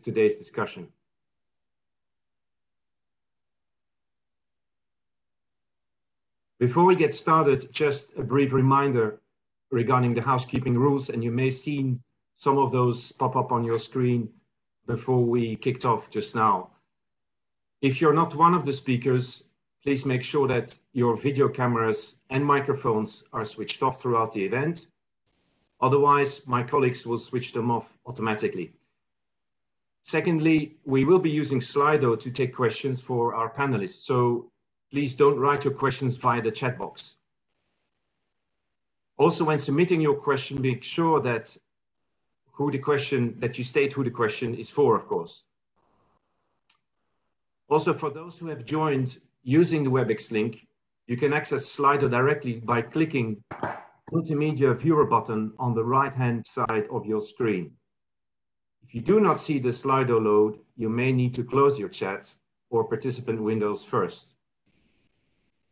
today's discussion. Before we get started, just a brief reminder regarding the housekeeping rules, and you may seen some of those pop up on your screen before we kicked off just now. If you're not one of the speakers, please make sure that your video cameras and microphones are switched off throughout the event. Otherwise, my colleagues will switch them off automatically. Secondly, we will be using Slido to take questions for our panelists, so please don't write your questions via the chat box. Also, when submitting your question, make sure that who the question that you state who the question is for, of course. Also, for those who have joined using the Webex link, you can access Slido directly by clicking Multimedia Viewer button on the right-hand side of your screen. If you do not see the Slido load, you may need to close your chat or participant windows first.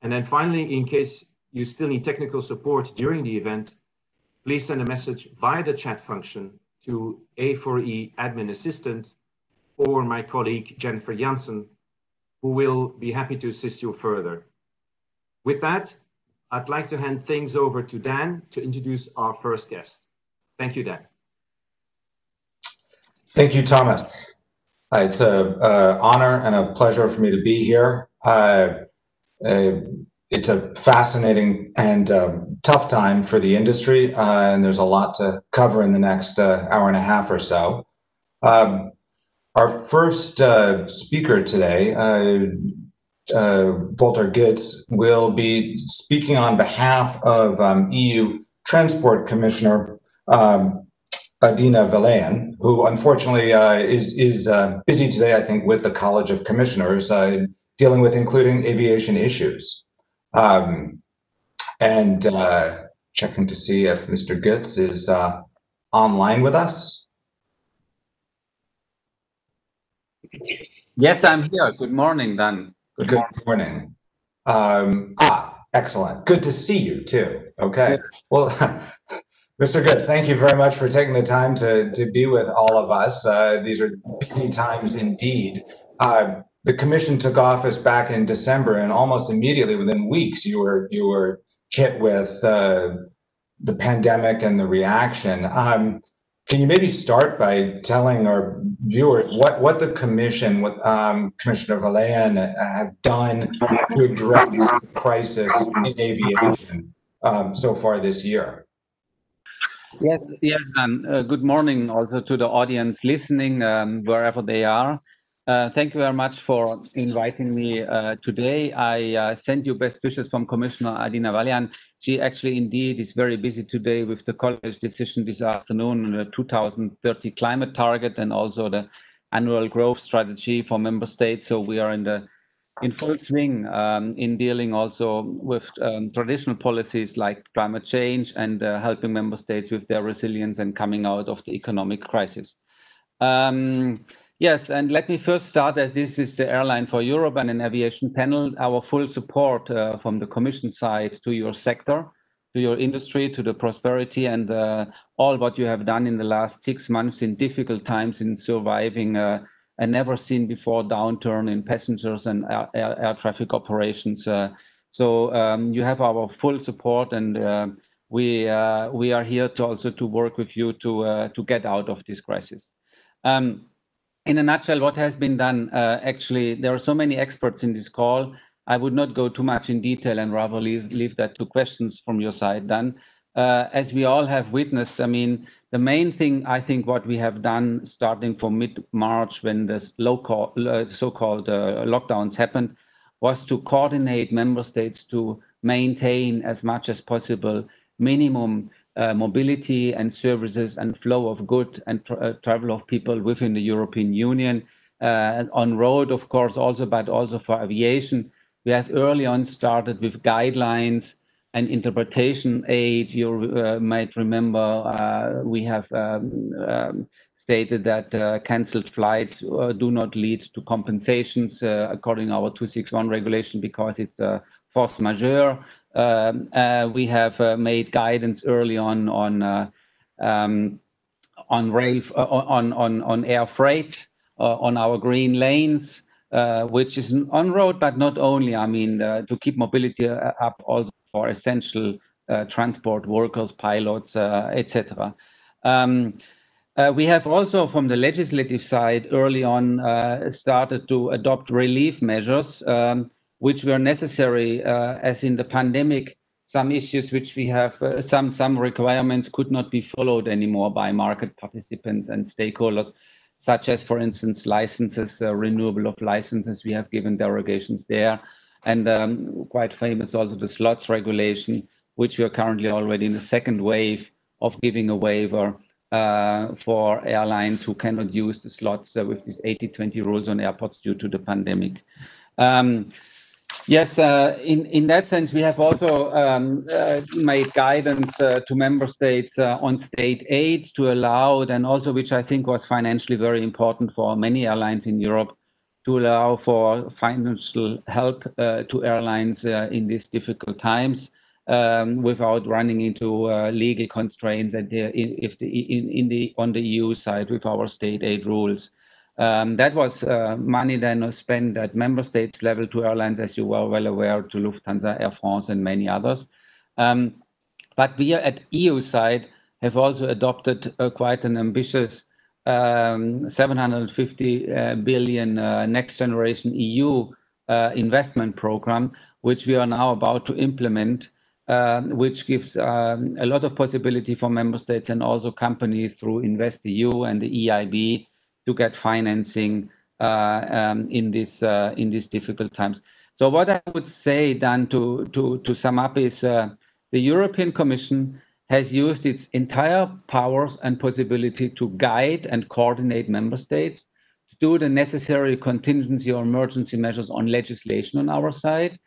And then Finally, in case you still need technical support during the event, please send a message via the chat function to A4E admin assistant or my colleague, Jennifer Janssen, who will be happy to assist you further. With that, I'd like to hand things over to Dan to introduce our first guest. Thank you, Dan. Thank you, Thomas. Uh, it's an honor and a pleasure for me to be here. Uh, uh, it's a fascinating and um, tough time for the industry, and there's a lot to cover in the next hour and a half or so. Um, our first speaker today, Walter Götz, will be speaking on behalf of um, EU Transport Commissioner Adina Vălean, who unfortunately uh, is is uh, busy today, I think, with the College of Commissioners, uh, dealing with including aviation issues. Um, and checking to see if Mr. Götz is online with us. Yes, I'm here. Good morning, Dan. Good morning. Um, ah, excellent. Good to see you too. Okay. Well, Mr. Good, thank you very much for taking the time to to be with all of us. Uh, these are busy times indeed. Uh, the commission took office back in December, and almost immediately, within weeks, you were you were hit with uh, the pandemic and the reaction. Um, can you maybe start by telling our viewers what what the commission, what um, Commissioner Vălean have done to address the crisis in aviation um, so far this year? Yes, yes, Dan. Uh, good morning also to the audience listening, um, wherever they are. Uh, thank you very much for inviting me uh, today. I send you best wishes from Commissioner Adina Vălean. She actually indeed is very busy today with the college decision this afternoon on the 2030 climate target and also the annual growth strategy for member states. So we are in full swing um, in dealing also with um, traditional policies like climate change and uh, helping member states with their resilience and coming out of the economic crisis. Um, yes, and let me first start, as this is the airline for Europe and an aviation panel, our full support uh, from the commission side to your sector, to your industry, to the prosperity and uh, all what you have done in the last six months in difficult times in surviving a never-seen-before downturn in passengers and air traffic operations. Uh, so um, you have our full support, and uh, we uh, we are here to also to work with you to to get out of this crisis. Um, in a nutshell, what has been done, actually, there are so many experts in this call, I would not go too much in detail and rather leave that to questions from your side, Dan. Uh, as we all have witnessed, I mean, the main thing I think what we have done starting from mid-March when the uh, so-called uh, lockdowns happened, was to coordinate member states to maintain as much as possible minimum mobility and services and flow of goods and travel of people within the European Union. On road, of course, also, but also for aviation. We have early on started with guidelines and interpretation aid. You uh, might remember, uh, we have um, um, stated that uh, canceled flights do not lead to compensations according to our 261 regulation because it's a force majeure. Um, we have made guidance early on on on rail on on on air freight on our green lanes, which is on road, but not only, I mean, to keep mobility up also for essential uh, transport workers, pilots, uh, etc. Um, uh, we have also, from the legislative side, early on started to adopt relief measures, um, which were necessary as in the pandemic. Some issues which we have, some some requirements could not be followed anymore by market participants and stakeholders, such as, for instance, licenses, renewable of licenses. We have given derogations there. And um, quite famous also the slots regulation, which we are currently already in the second wave of giving a waiver uh, for airlines who cannot use the slots uh, with these 80/20 rules on airports due to the pandemic. Um, yes, uh, in in that sense, we have also um, made guidance to member states on state aid to allow, and also which I think was financially very important for many airlines in Europe, to allow for financial help uh, to airlines uh, in these difficult times um, without running into uh, legal constraints if on the EU side with our state aid rules. Um, that was money then spent at member states level to airlines, as you are well aware, to Lufthansa, Air France, and many others. Um, but we at EU side have also adopted quite an ambitious Um, 750 uh, billion uh, Next Generation EU uh, investment program, which we are now about to implement, um, which gives um, a lot of possibility for member states and also companies through InvestEU and the EIB to get financing in these in these difficult times. So, what I would say then to sum up is the European Commission has used its entire powers and possibility to guide and coordinate member states to do the necessary contingency or emergency measures on legislation on our side,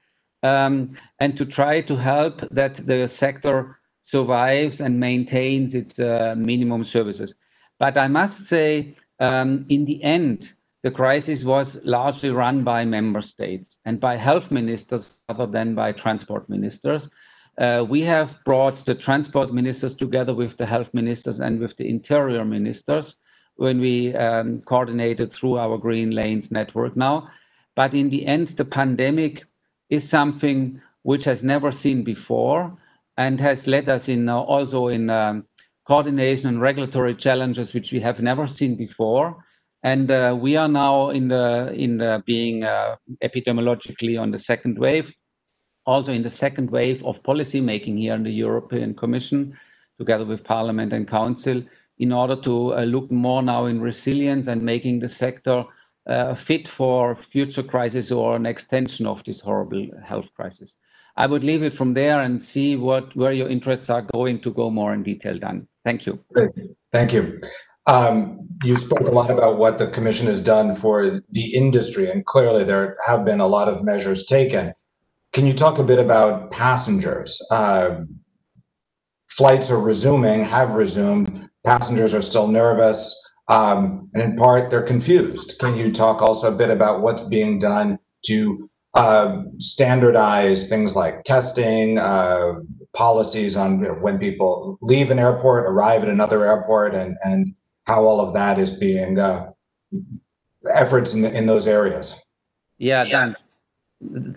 um, and to try to help that the sector survives and maintains its uh, minimum services. But I must say, um, in the end, the crisis was largely run by member states and by health ministers rather than by transport ministers. Uh, we have brought the transport ministers together with the health ministers and with the interior ministers when we um, coordinated through our Green Lanes network now. But in the end, the pandemic is something which has never seen before and has led us in uh, also in um, coordination and regulatory challenges which we have never seen before. And uh, we are now in the in the being epidemiologically on the second wave, also in the second wave of policymaking here in the European Commission, together with Parliament and Council, in order to uh, look more now in resilience and making the sector uh, fit for future crisis or an extension of this horrible health crisis. I would leave it from there and see where your interests are going to go more in detail then. Thank you. Thank you. Um, you spoke a lot about what the Commission has done for the industry, and clearly there have been a lot of measures taken. Can you talk a bit about passengers? Um, flights are resuming, have resumed. Passengers are still nervous, um, and in part, they're confused. Can you talk also a bit about what's being done to um, standardize things like testing, uh, policies on when people leave an airport, arrive at another airport, and and how all of that is being uh, efforts in in those areas? Yeah, Dan.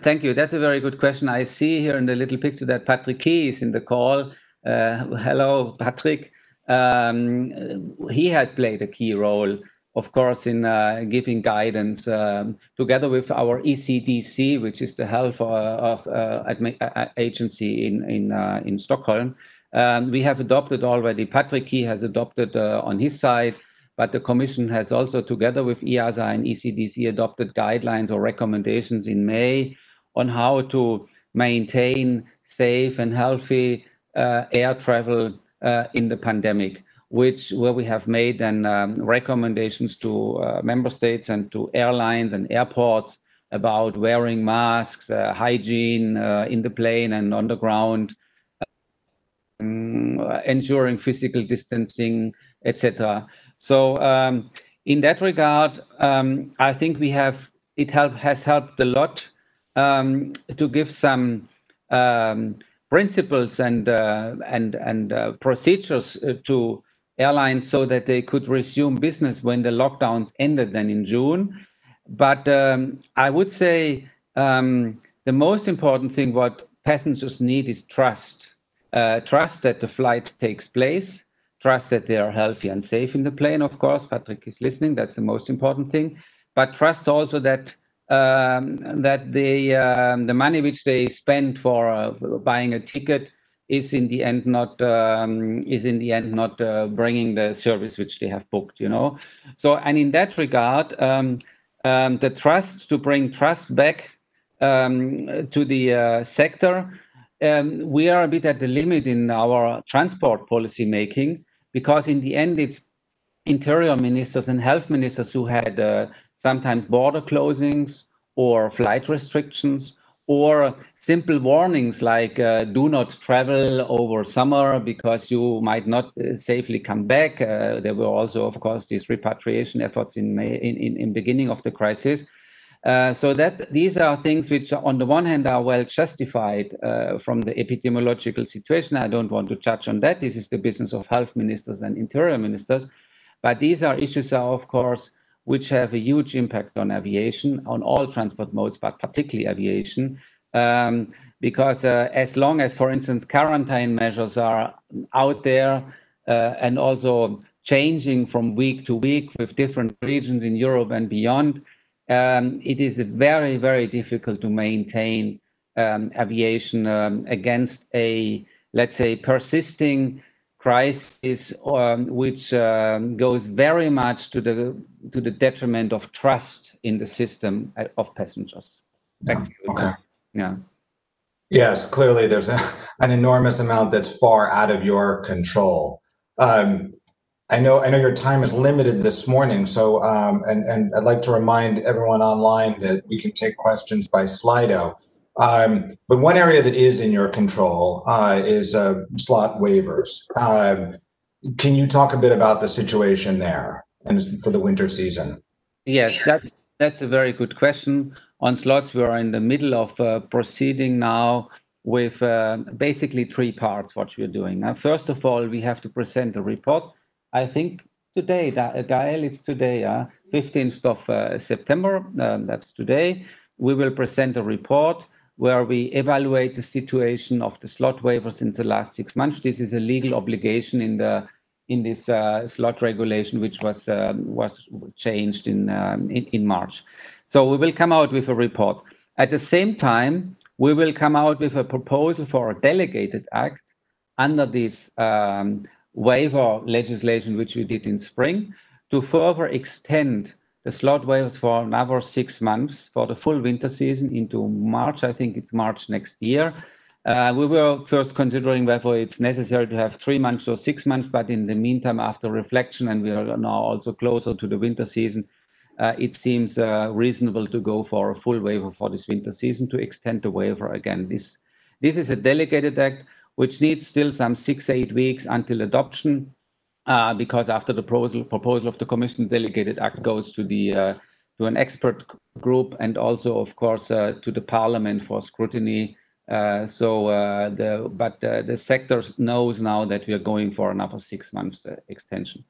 Thank you. That's a very good question. I see here in the little picture that Patrick Ky is in the call. Uh, hello, Patrick. Um, he has played a key role, of course, in uh, giving guidance um, together with our ECDC, which is the health uh, agency in in in Stockholm. Um, we have adopted already, Patrick Ky has adopted on his side, but the Commission has also, together with EASA and ECDC, adopted guidelines or recommendations in May on how to maintain safe and healthy uh, air travel uh, in the pandemic, which where we have made um, recommendations to uh, member states and to airlines and airports about wearing masks, hygiene in the plane and on the ground, um, ensuring physical distancing, etc. So um, in that regard, um, I think we have it help, has helped a lot um, to give some principles and uh, and and uh, procedures uh, to airlines so that they could resume business when the lockdowns ended then in June. But um, I would say um, the most important thing what passengers need is trust. Uh, trust that the flight takes place, trust that they are healthy and safe in the plane, of course. Patrick is listening, that's the most important thing. But trust also that um, that the um, the money which they spend for uh, buying a ticket is in the end not um, is in the end not uh, bringing the service which they have booked. You know, so and in that regard, um, um, the trust to bring trust back um, to the uh, sector. we are a bit at the limit in our transport policy making because in the end it's interior ministers and health ministers who had uh, sometimes border closings or flight restrictions or simple warnings like uh, do not travel over summer because you might not uh, safely come back. Uh, there were also, of course, these repatriation efforts in May, in, in, in beginning of the crisis. Uh, so that these are things which on the one hand are well justified uh, from the epidemiological situation. I don't want to judge on that. This is the business of health ministers and interior ministers. But these are issues, are, of course, which have a huge impact on aviation, on all transport modes, but particularly aviation. Um, because uh, as long as, for instance, quarantine measures are out there uh, and also changing from week to week with different regions in Europe and beyond, um, it is very, very difficult to maintain um, aviation um, against a, let's say, persisting crisis um, which um, goes very much to the to the detriment of trust in the system uh, of passengers. Yeah. Okay. Yeah. Yes, clearly there's a, an enormous amount that's far out of your control. Um, I know I know your time is limited this morning, so um, and and I'd like to remind everyone online that we can take questions by Slido. Um, but one area that is in your control uh, is uh, slot waivers. Um, can you talk a bit about the situation there and for the winter season? Yes, that, that's a very good question. On slots, we are in the middle of uh, proceeding now with uh, basically three parts what we're doing. Now, first of all, we have to present a report. I think today, Gael, it's today, uh, 15th of uh, September, um, that's today. We will present a report where we evaluate the situation of the slot waivers in the last six months. This is a legal obligation in the in this uh, slot regulation, which was uh, was changed in, um, in, March. So we will come out with a report. At the same time, we will come out with a proposal for a delegated act under this um, waiver legislation, which we did in spring, to further extend the slot waivers for another six months for the full winter season into March. I think it's March next year. Uh, we were first considering whether it's necessary to have three months or six months, but in the meantime, after reflection, and we are now also closer to the winter season, uh, it seems uh, reasonable to go for a full waiver for this winter season to extend the waiver again. This, this is a delegated act which needs still some six, eight weeks until adoption uh, because after the proposal, proposal of the Commission delegated act goes to the uh, to an expert group and also, of course, uh, to the Parliament for scrutiny. Uh, so uh, the but the sector knows now that we are going for another six months extension,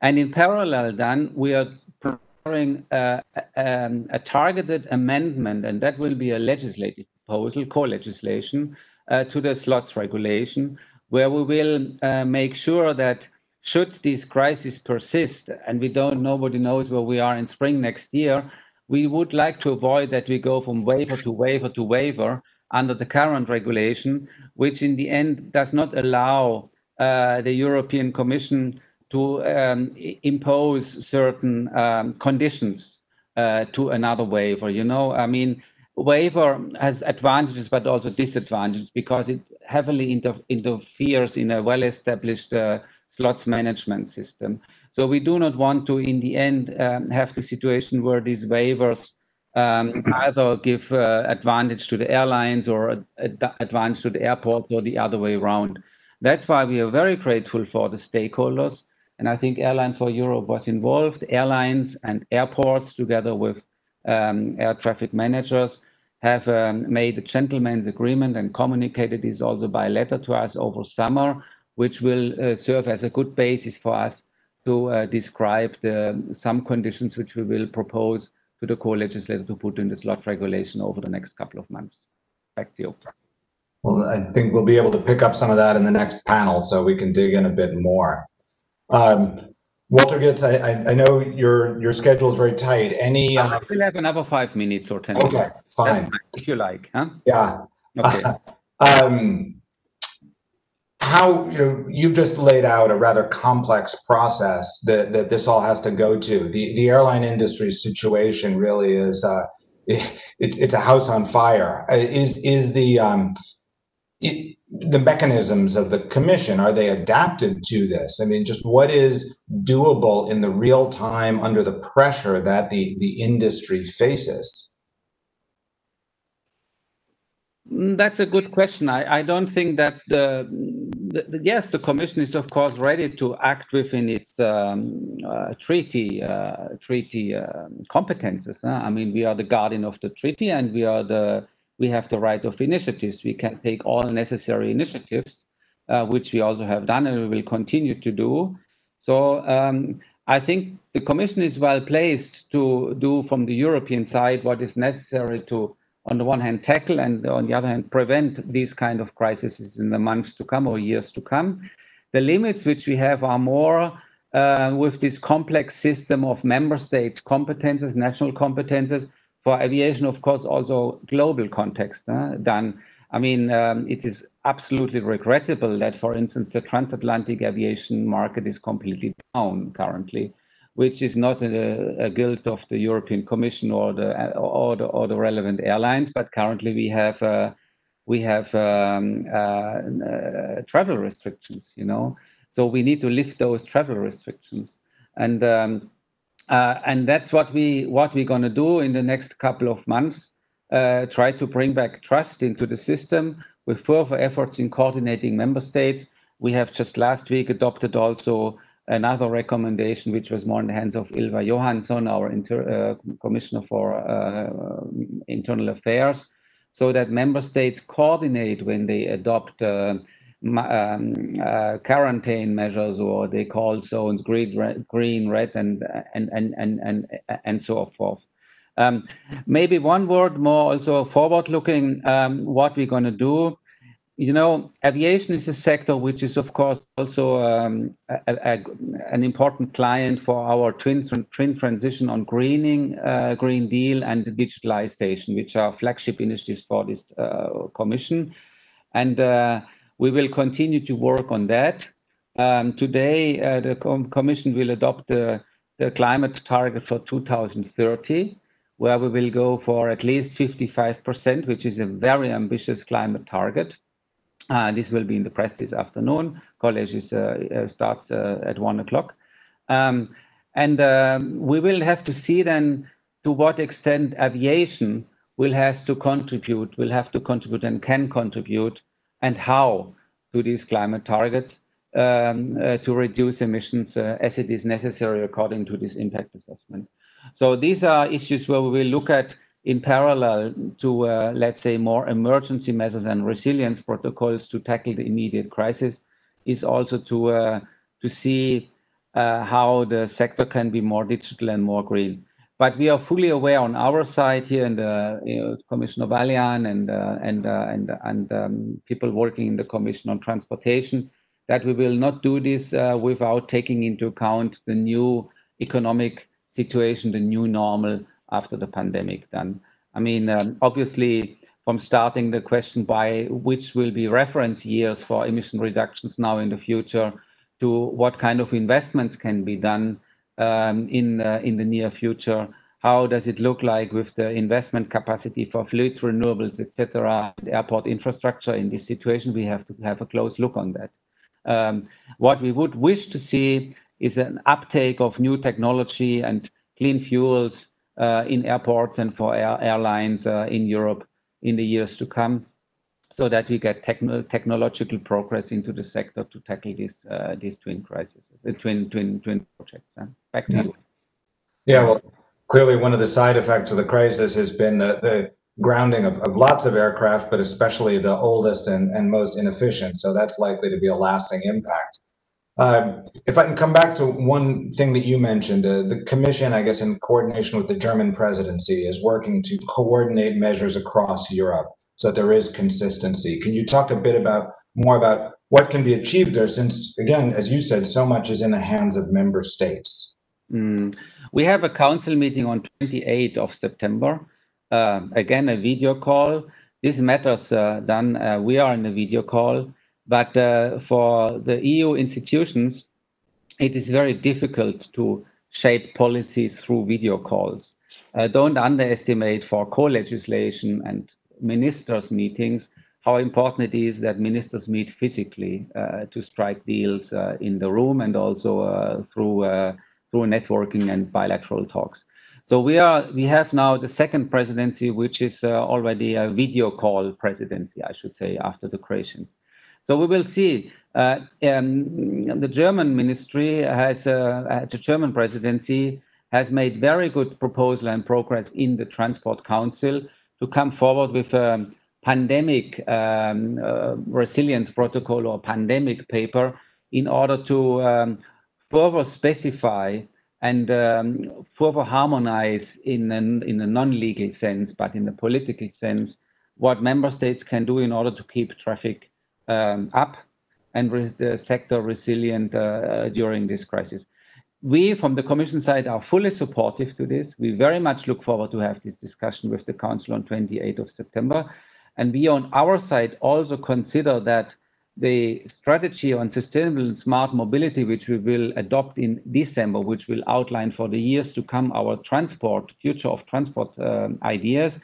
and in parallel, then we are preparing um, a targeted amendment, and that will be a legislative proposal, co-legislation, to the slots regulation, where we will make sure that should this crisis persist, and we don't, nobody knows where we are in spring next year, we would like to avoid that we go from waiver to waiver to waiver under the current regulation, which in the end does not allow uh, the European Commission to um, impose certain um, conditions uh, to another waiver. You know, I mean, waiver has advantages but also disadvantages because it heavily inter interferes in a well-established uh, slots management system. So we do not want to, in the end, um, have the situation where these waivers um, either give uh, advantage to the airlines or advantage to the airports or the other way around. That's why we are very grateful for the stakeholders. And I think Airline for Europe was involved, airlines and airports together with um, air traffic managers have um, made a gentleman's agreement and communicated this also by letter to us over summer which will serve as a good basis for us to describe some conditions which we will propose to the co-legislator to put in the slot regulation over the next couple of months. Back to you. Well, I think we'll be able to pick up some of that in the next panel, so we can dig in a bit more. Walter Götz, I know your your schedule is very tight. Any, I uh, still have another five minutes or 10 minutes. Okay, fine. If you like, huh? Yeah. Okay. Um, how, you know, you've just laid out a rather complex process that that this all has to go to. The the airline industry situation really is, uh it's it's a house on fire. Uh, is is the um, mechanisms of the commission, are they adapted to this? I mean, just what is doable in the real time under the pressure that the the industry faces? Mm, that's a good question. I I don't think that the yes, the commission is of course ready to act within its um, uh, treaty uh, treaty um, competences. I mean, we are the guardian of the treaty, and we have the right of initiatives. We can take all necessary initiatives, uh, which we also have done and we will continue to do. So um, I think the commission is well-placed to do from the European side what is necessary to, on the one hand, tackle and on the other hand, prevent these kind of crises in the months to come or years to come. The limits which we have are more uh, with this complex system of member states competences, national competences. For aviation, of course, also global context than. I mean, um, it is absolutely regrettable that, for instance, the transatlantic aviation market is completely down currently, which is not a guilt of the European Commission or the or the relevant airlines. But currently we have uh, we have um, uh, uh, travel restrictions, you know. So we need to lift those travel restrictions. Um, Uh, and that's what we're gonna do in the next couple of months, uh, try to bring back trust into the system with further efforts in coordinating member states. We have just last week adopted also another recommendation, which was more in the hands of Ylva Johansson, our uh, Commissioner for Internal Affairs, so that member states coordinate when they adopt Um, uh, quarantine measures, or they call zones green, red, green, red and and and and and so forth. Um, maybe one word more also forward-looking, um, what we're gonna do. You know, aviation is a sector which is of course also an important client for our twin twin transition on greening, uh, Green Deal and digitalization, which are flagship initiatives for this uh, commission. We will continue to work on that. Um, today, uh, the commission will adopt the climate target for 2030, where we will go for at least 55%, which is a very ambitious climate target. Uh, this will be in the press this afternoon. College uh, starts at one 1:00 P.M. Um, um, we will have to see then to what extent aviation will has to contribute, will have to contribute and can contribute, and how to these climate targets, um, uh, to reduce emissions, uh, as it is necessary according to this impact assessment. So these are issues where we will look at in parallel to, uh, let's say, more emergency measures and resilience protocols to tackle the immediate crisis, is also to see how the sector can be more digital and more green. But we are fully aware on our side here and, you know, Commissioner Vălean and uh, uh, um, people working in the Commission on Transportation, that we will not do this uh, without taking into account the new economic situation, the new normal after the pandemic then. I mean, um, obviously from starting the question by which will be reference years for emission reductions now in the future to what kind of investments can be done Um, uh, in the near future. How does it look like with the investment capacity for fleet renewables, et cetera, airport infrastructure in this situation? We have to have a close look on that. Um, what we would wish to see is an uptake of new technology and clean fuels uh, in airports and for airlines uh, in Europe in the years to come, so that we get technological progress into the sector to tackle these twin crises, the twin twin twin projects. Back to you. Yeah. Well, clearly one of the side effects of the crisis has been the grounding of, of lots of aircraft, but especially the oldest and, and most inefficient. So that's likely to be a lasting impact. Uh, if I can come back to one thing that you mentioned, uh, the Commission, I guess, in coordination with the German presidency, is working to coordinate measures across Europe so there is consistency. Can you talk a bit about more about what can be achieved there? Since, again, as you said, so much is in the hands of member states. Mm. We have a council meeting on 28th of September. Uh, again, a video call. This matters uh, done. Uh, we are in a video call, but uh, for the EU institutions, it is very difficult to shape policies through video calls. Uh, don't underestimate for co-legislation and ministers' meetings how important it is that ministers meet physically uh, to strike deals in the room and also through through networking and bilateral talks. So we are we have now the second presidency, which is uh, already a video call presidency, I should say, after the Croatians. So we will see. Uh, um, the German ministry has uh, the German presidency has made very good proposal and progress in the Transport Council to come forward with a pandemic um, uh, resilience protocol or pandemic paper in order to um, further specify and um, further harmonize in, an, in a non-legal sense, but in a political sense, what member states can do in order to keep traffic um, up and the sector resilient uh, during this crisis. We, from the Commission side, are fully supportive to this. We very much look forward to have this discussion with the Council on 28th of September. And we, on our side, also consider that the strategy on sustainable and smart mobility, which we will adopt in December, which will outline for the years to come our transport, future of transport um, ideas,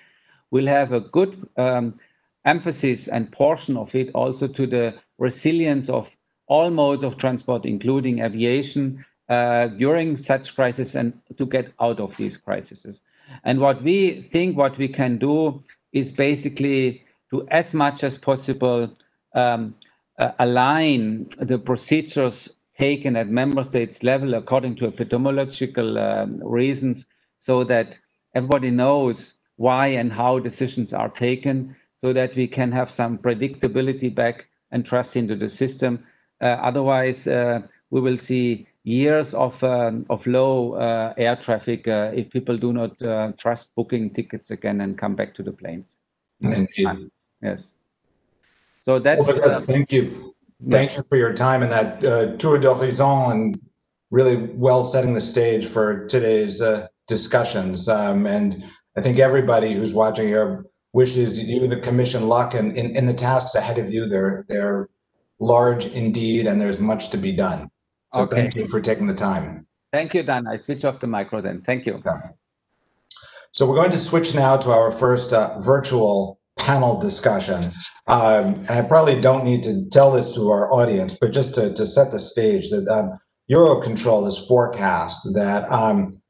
will have a good um, emphasis and portion of it also to the resilience of all modes of transport, including aviation, during such crises and to get out of these crises. And what we think what we can do is basically to as much as possible um, uh, align the procedures taken at member states level according to epidemiological um, reasons so that everybody knows why and how decisions are taken so that we can have some predictability back and trust into the system. Uh, otherwise, uh, we will see years of um, of low uh, air traffic uh, if people do not uh, trust booking tickets again and come back to the planes. Indeed. Yes. So that's. Thank you. Thank you for your time and that uh, tour d'horizon and really well setting the stage for today's uh, discussions. Um, and I think everybody who's watching here wishes you, the commission, luck and in, in the tasks ahead of you. They're they're large indeed, and there's much to be done. So okay. thank you for taking the time. Thank you, Dan. I switch off the micro then. Thank you. Okay. So we're going to switch now to our first uh, virtual panel discussion. Um, and I probably don't need to tell this to our audience, but just to, to set the stage that um, Eurocontrol has forecast that um,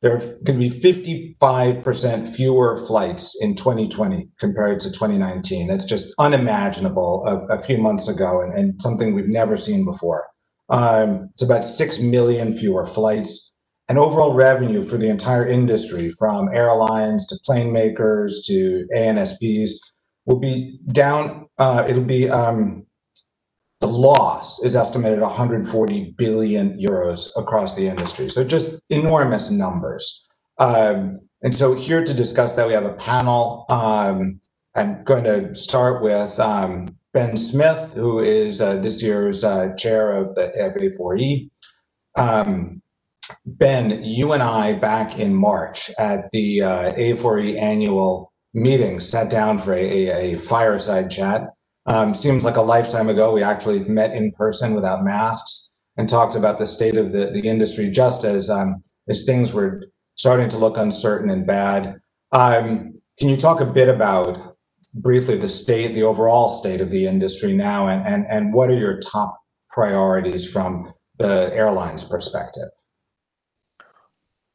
there are going to be 55% fewer flights in 2020 compared to 2019. That's just unimaginable a, a few months ago and, and, something we've never seen before. Um, it's about 6 million fewer flights and overall revenue for the entire industry, from airlines to plane makers to ANSPs, will be down. Uh, it'll be um, the loss is estimated 140 billion euros across the industry. So just enormous numbers. Um, and so here to discuss that, we have a panel. Um, I'm going to start with um, Ben Smith, who is uh, this year's uh, chair of the A4E. Um, Ben, you and I back in March at the uh, A4E annual meeting sat down for a, a, a fireside chat. Um, seems like a lifetime ago. We actually met in person without masks and talked about the state of the, the industry just as um, as things were starting to look uncertain and bad. Um, can you talk a bit about briefly the state, the overall state of the industry now, and, and, and what are your top priorities from the airline's perspective?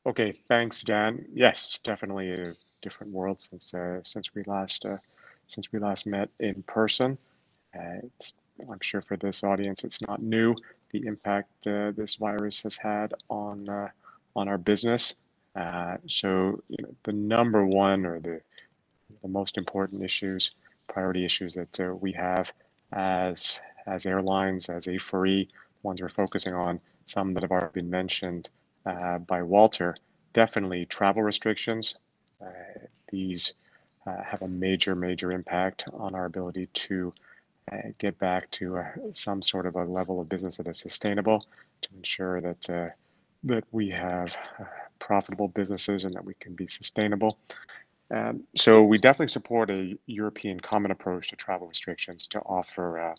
Okay, thanks, Dan. Yes, definitely a different world since uh, since we last uh, since we last met in person. Uh, I'm sure for this audience, it's not new the impact uh, this virus has had on uh, on our business. Uh, so you know, the number one or the the most important issues, priority issues that uh, we have as as airlines, as A4E, ones we're focusing on, some that have already been mentioned uh, by Walter. Definitely travel restrictions. Uh, these uh, have a major, major impact on our ability to uh, get back to uh, some sort of a level of business that is sustainable to ensure that that we have profitable businesses and that we can be sustainable. Um, so we definitely support a European common approach to travel restrictions to offer uh,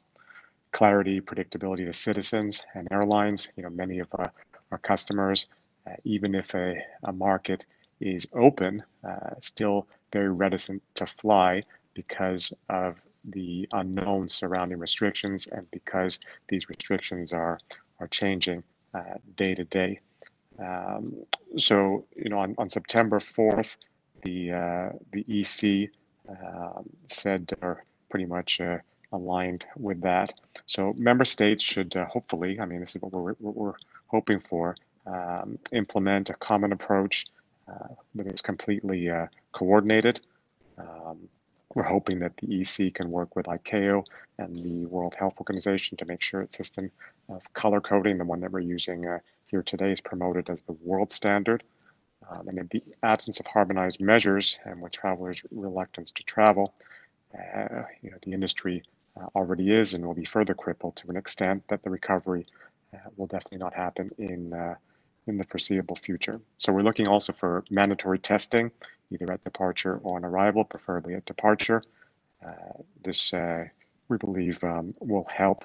clarity, predictability to citizens and airlines. You know, many of our, our customers, uh, even if a, a market is open, uh, still very reticent to fly because of the unknown surrounding restrictions and because these restrictions are are changing uh, day to day. Um, so, you know, on, on September 4th, the uh, the EC um, said are pretty much uh, aligned with that. So member states should uh, hopefully, I mean, this is what we're, what we're hoping for, um, implement a common approach uh, that is completely coordinated. Um, we're hoping that the EC can work with ICAO and the World Health Organization to make sure its system of color coding, the one that we're using uh, here today, is promoted as the world standard. Um, and in the absence of harmonized measures and with travelers' reluctance to travel, uh, you know, the industry uh, already is and will be further crippled to an extent that the recovery uh, will definitely not happen in uh, in the foreseeable future. So we're looking also for mandatory testing, either at departure or on arrival, preferably at departure. Uh, this, uh, we believe, um, will help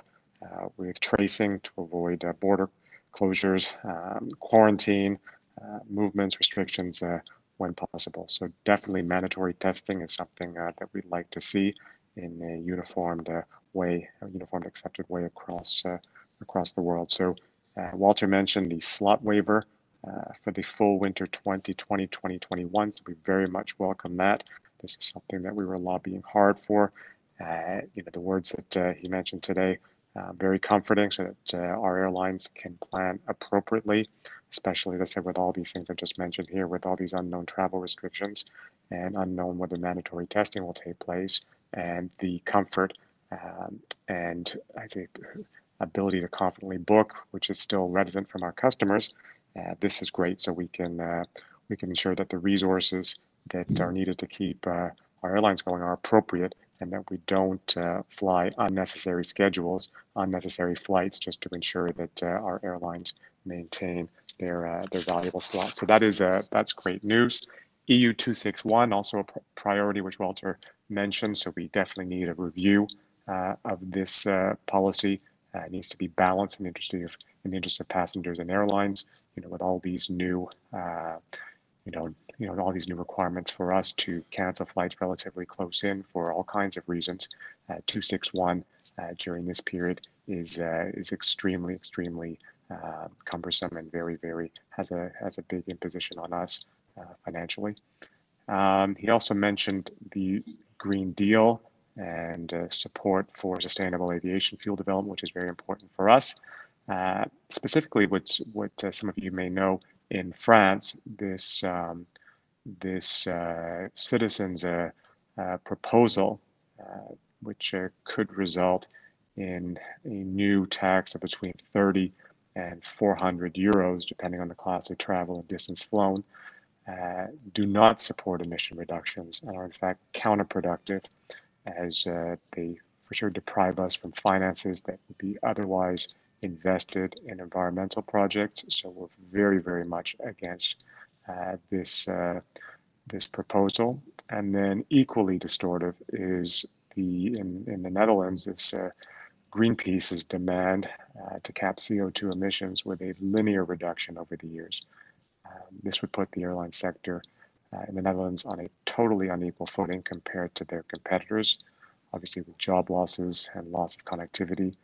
with tracing to avoid border closures, um, quarantine, movements, restrictions uh, when possible. So definitely mandatory testing is something that we'd like to see in a uniformed way, a uniformed accepted way across across the world. So uh, Walter mentioned the slot waiver uh, for the full winter 2020-2021, so we very much welcome that. This is something that we were lobbying hard for. Uh, you know, the words that uh, he mentioned today, uh, very comforting so that uh, our airlines can plan appropriately, especially, I said, with all these things I just mentioned here, with all these unknown travel restrictions and unknown whether mandatory testing will take place, and the comfort um, and I say ability to confidently book, which is still relevant from our customers, uh, this is great. So we can uh, we can ensure that the resources that are needed to keep uh, our airlines going are appropriate, and that we don't uh, fly unnecessary schedules, unnecessary flights, just to ensure that uh, our airlines maintain their uh, their valuable slots. So that is that's great news. EU 261 also a priority, which Walter mentioned. So we definitely need a review of this policy uh, it needs to be balanced in the interest of in the interest of passengers and airlines. You know, with all these new, uh, you know, you know, all these new requirements for us to cancel flights relatively close in for all kinds of reasons. Uh, 261 uh, during this period is uh, is extremely, extremely uh, cumbersome and very, very has a has a big imposition on us financially. Um, he also mentioned the Green Deal and uh, support for sustainable aviation fuel development, which is very important for us. Uh, specifically, what, what uh, some of you may know in France, this, um, this uh, citizens' uh, uh, proposal, which could result in a new tax of between 30 and 400 euros, depending on the class of travel and distance flown, do not support emission reductions and are in fact counterproductive as uh, they for sure deprive us from finances that would be otherwise invested in environmental projects. So we're very, very much against uh, this uh, this proposal. And then equally distortive is the in, in the Netherlands this uh, Greenpeace's demand uh, to cap CO2 emissions with a linear reduction over the years. Um, this would put the airline sector uh, in the Netherlands on a totally unequal footing compared to their competitors, obviously with job losses and loss of connectivity,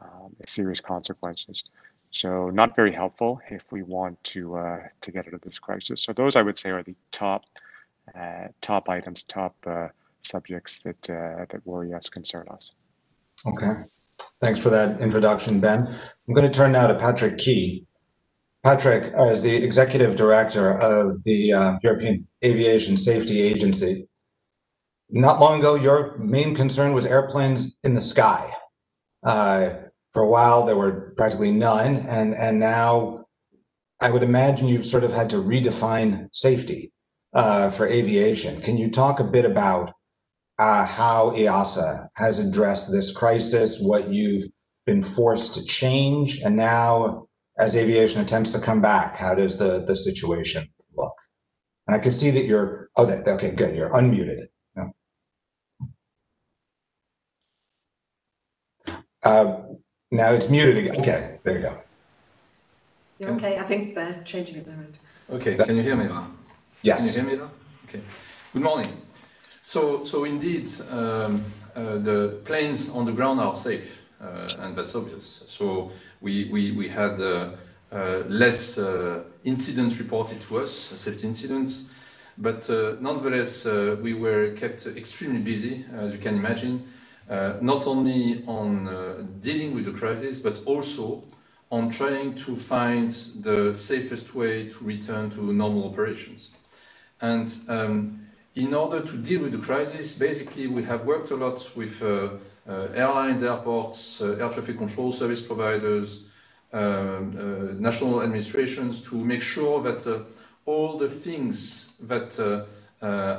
um, serious consequences. So not very helpful if we want to uh, to get out of this crisis. So those I would say are the top uh, top items, top uh, subjects that uh, that worry us, concern us. Okay, thanks for that introduction, Ben. I'm going to turn now to Patrick Ky. Patrick, as the executive director of the uh, European Aviation Safety Agency, not long ago, your main concern was airplanes in the sky. Uh, for a while, there were practically none, and and now, I would imagine you've sort of had to redefine safety uh, for aviation. Can you talk a bit about uh, how EASA has addressed this crisis, what you've been forced to change, and now as aviation attempts to come back, how does the the situation look? And I can see that you're oh, that, okay, good, you're unmuted. Uh, now it's muted again. Okay, there you go. You're okay. I think they're changing it their end. Okay, can you hear me now? Yes. Can you hear me now? Okay. Good morning. So, so indeed, um, uh, the planes on the ground are safe, uh, and that's obvious. So we we we had uh, uh less uh, incidents reported to us, safety incidents, but nonetheless we were kept extremely busy, as you can imagine. Not only on dealing with the crisis, but also on trying to find the safest way to return to normal operations. And um, in order to deal with the crisis, basically we have worked a lot with uh, uh airlines, airports, uh, air traffic control service providers, um, national administrations to make sure that all the things that uh,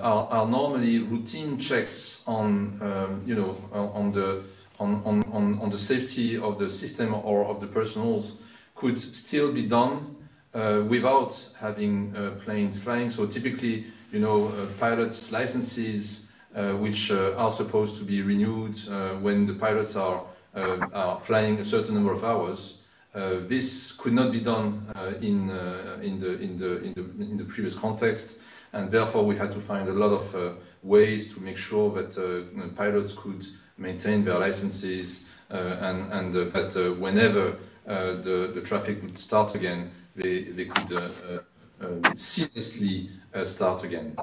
are, are normally routine checks on, um, you know, on the on, on, on the safety of the system or of the personnel could still be done uh, without having uh, planes flying. So typically, you know, uh, pilots' licenses, uh, which uh, are supposed to be renewed when the pilots are, are flying a certain number of hours, this could not be done in, in, the, in, the, in, the, in the previous context and therefore we had to find a lot of uh, ways to make sure that uh, pilots could maintain their licenses uh, and, and that whenever the, the traffic would start again, they, they could seamlessly start again.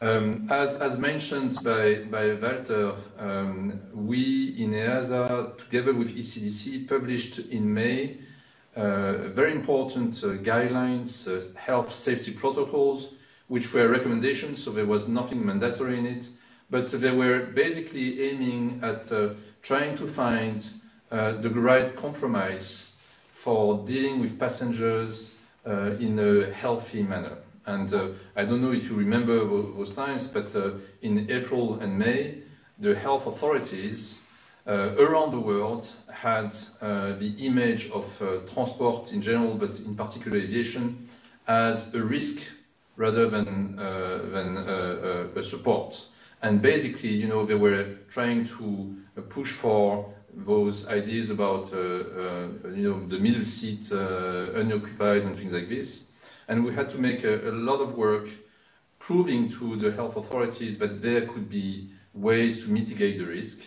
Um, as, as, mentioned by, by Walter, um, we in EASA, together with ECDC, published in May uh, very important uh, guidelines, uh, health safety protocols which were recommendations, so there was nothing mandatory in it, but they were basically aiming at uh, trying to find uh, the right compromise for dealing with passengers uh, in a healthy manner. And uh, I don't know if you remember those times, but uh, in April and May, the health authorities uh, around the world had the image of transport in general, but in particular aviation, as a risk rather than, uh, than uh, uh, a support. And basically, you know, they were trying to push for those ideas about, you know, the middle seat unoccupied and things like this. And we had to make a, a lot of work proving to the health authorities that there could be ways to mitigate the risk.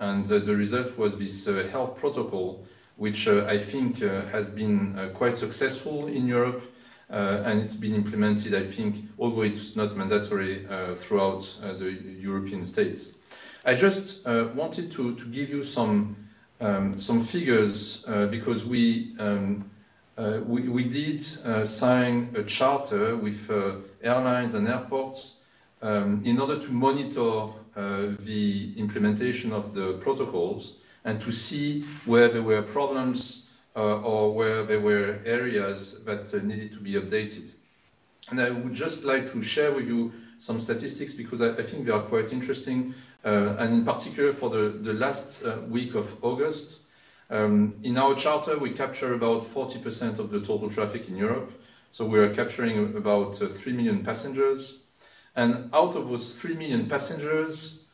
And uh, the result was this uh, health protocol, which uh, I think has been quite successful in Europe uh, and it's been implemented, I think, although it's not mandatory uh, throughout uh, the European states. I just wanted to, to give you some um, some figures because we, um, we, we did sign a charter with airlines and airports um, in order to monitor uh, the implementation of the protocols and to see where there were problems uh, or where there were areas that uh, needed to be updated. And I would just like to share with you some statistics because I, I think they are quite interesting, uh, and in particular for the, the last week of August. Um, in our charter, we capture about 40% of the total traffic in Europe. So we are capturing about uh, 3 million passengers. And out of those 3 million passengers,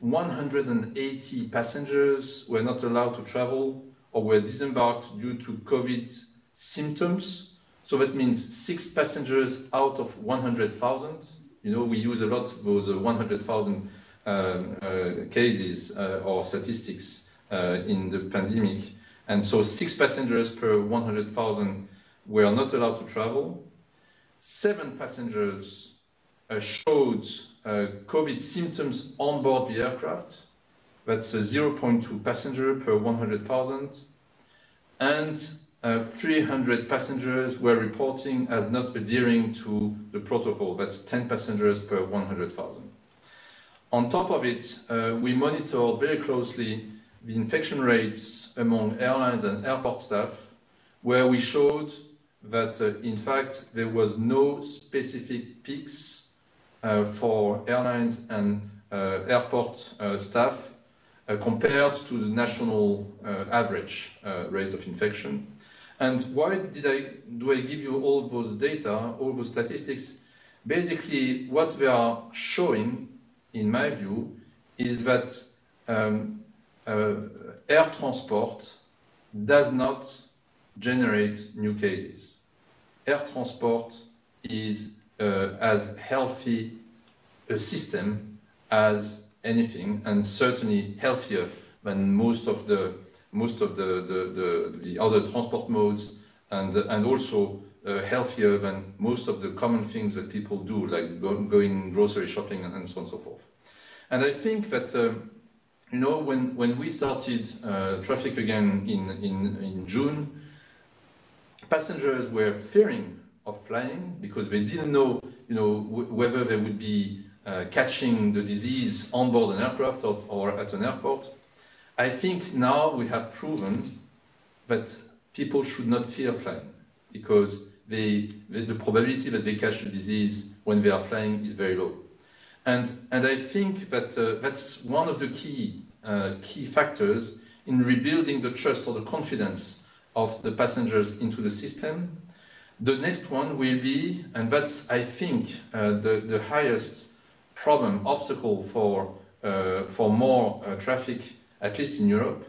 180 passengers were not allowed to travel or were disembarked due to COVID symptoms. So that means six passengers out of 100,000. You know, we use a lot of those uh, 100,000 um, uh, cases uh, or statistics in the pandemic. And so six passengers per 100,000 were not allowed to travel. Seven passengers uh, showed uh, COVID symptoms on board the aircraft. That's 0.2 passenger per 100,000. And uh, 300 passengers were reporting as not adhering to the protocol. That's 10 passengers per 100,000. On top of it, uh, we monitored very closely the infection rates among airlines and airport staff, where we showed that, uh, in fact, there was no specific peaks uh, for airlines and uh, airport uh, staff uh, compared to the national average rate of infection. And why did I do I give you all those data, all those statistics? Basically, what they are showing, in my view, is that um, uh, air transport does not generate new cases. Air transport is uh, as healthy a system as anything, and certainly healthier than most of the most of the the, the, the other transport modes, and and also uh, healthier than most of the common things that people do, like go, going grocery shopping and so on and so forth. And I think that. Um, you know, when, when we started uh, traffic again in, in, in June, passengers were fearing of flying because they didn't know, you know, whether they would be uh, catching the disease on board an aircraft or, or at an airport. I think now we have proven that people should not fear flying because they, the, the probability that they catch the disease when they are flying is very low. And, and I think that uh, that's one of the key, uh, key factors in rebuilding the trust or the confidence of the passengers into the system. The next one will be, and that's, I think, uh, the, the highest problem, obstacle for, uh, for more uh, traffic, at least in Europe,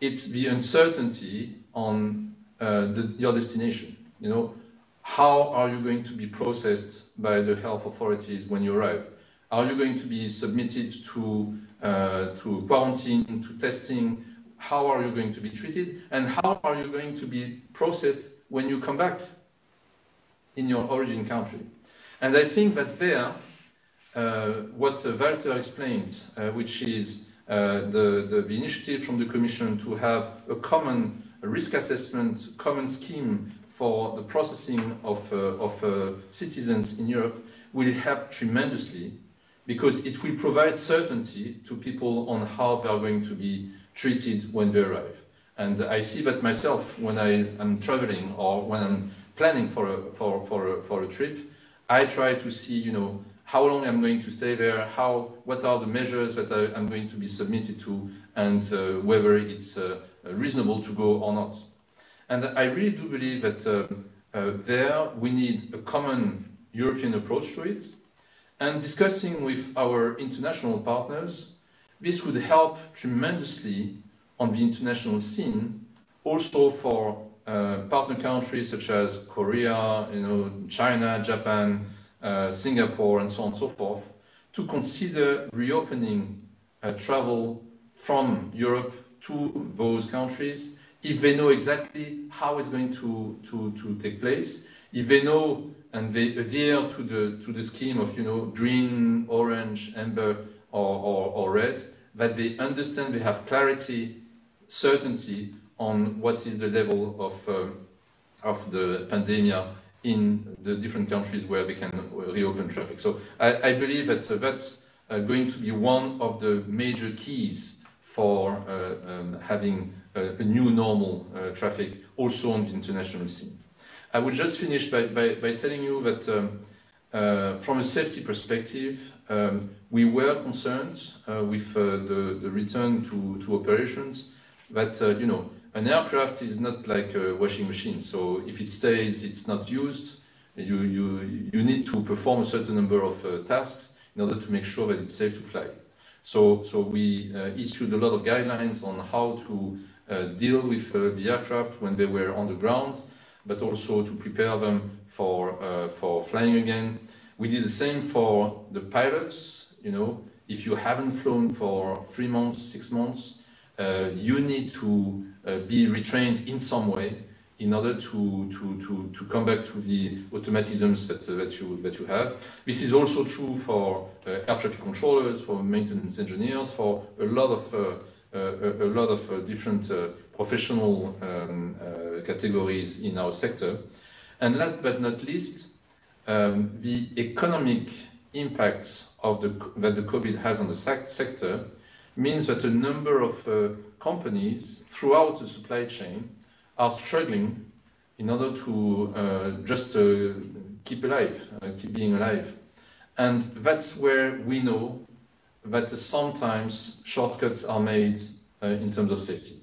it's the uncertainty on uh, the, your destination. You know, how are you going to be processed by the health authorities when you arrive? Are you going to be submitted to, uh, to quarantine, to testing? How are you going to be treated? And how are you going to be processed when you come back in your origin country? And I think that there, uh, what uh, Walter explained, uh, which is uh, the, the, the initiative from the Commission to have a common risk assessment, common scheme for the processing of, uh, of uh, citizens in Europe will help tremendously because it will provide certainty to people on how they are going to be treated when they arrive. And I see that myself when I am traveling or when I'm planning for a, for, for a, for a trip. I try to see, you know, how long I'm going to stay there, how, what are the measures that I, am going to be submitted to, and uh, whether it's uh, reasonable to go or not. And I really do believe that uh, uh there we need a common European approach to it, and discussing with our international partners, this would help tremendously on the international scene, also for uh, partner countries such as Korea, you know, China, Japan, uh, Singapore, and so on and so forth, to consider reopening uh, travel from Europe to those countries if they know exactly how it's going to, to, to take place, if they know and they adhere to the to the scheme of you know green, orange, amber, or, or, or red, that they understand, they have clarity, certainty on what is the level of uh, of the pandemic in the different countries where they can reopen traffic. So I, I believe that uh, that's uh, going to be one of the major keys for uh, um, having a, a, new normal uh, traffic also on the international scene. I would just finish by, by, by telling you that um, uh, from a safety perspective, um, we were concerned uh, with uh, the, the return to, to operations that, uh, you know, an aircraft is not like a washing machine. So if it stays, it's not used. You, you, you need to perform a certain number of uh, tasks in order to make sure that it's safe to fly. So, so we uh, issued a lot of guidelines on how to deal with the aircraft when they were on the ground but also to prepare them for, uh, for flying again. We did the same for the pilots. You know, if you haven't flown for three months, six months, uh, you need to uh, be retrained in some way in order to, to, to, to come back to the automatisms that, uh, that, you, that you have. This is also true for uh, air traffic controllers, for maintenance engineers, for a lot of, uh, a, a, lot of different professional um, uh, categories in our sector. And last but not least, um, the economic impacts of the that the COVID has on the sector means that a number of uh, companies throughout the supply chain are struggling in order to uh, just uh, keep alive, uh, keep being alive. And that's where we know that sometimes shortcuts are made uh, in terms of safety.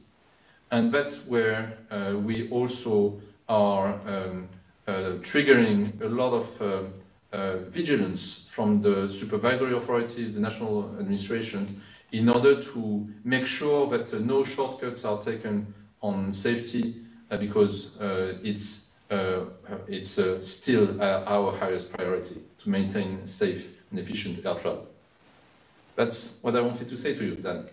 And that's where uh, we also are um, uh, triggering a lot of um, vigilance from the supervisory authorities, the national administrations, in order to make sure that no shortcuts are taken on safety uh, because uh, it's uh, it's still our highest priority to maintain safe and efficient air travel. That's what I wanted to say to you, Dan.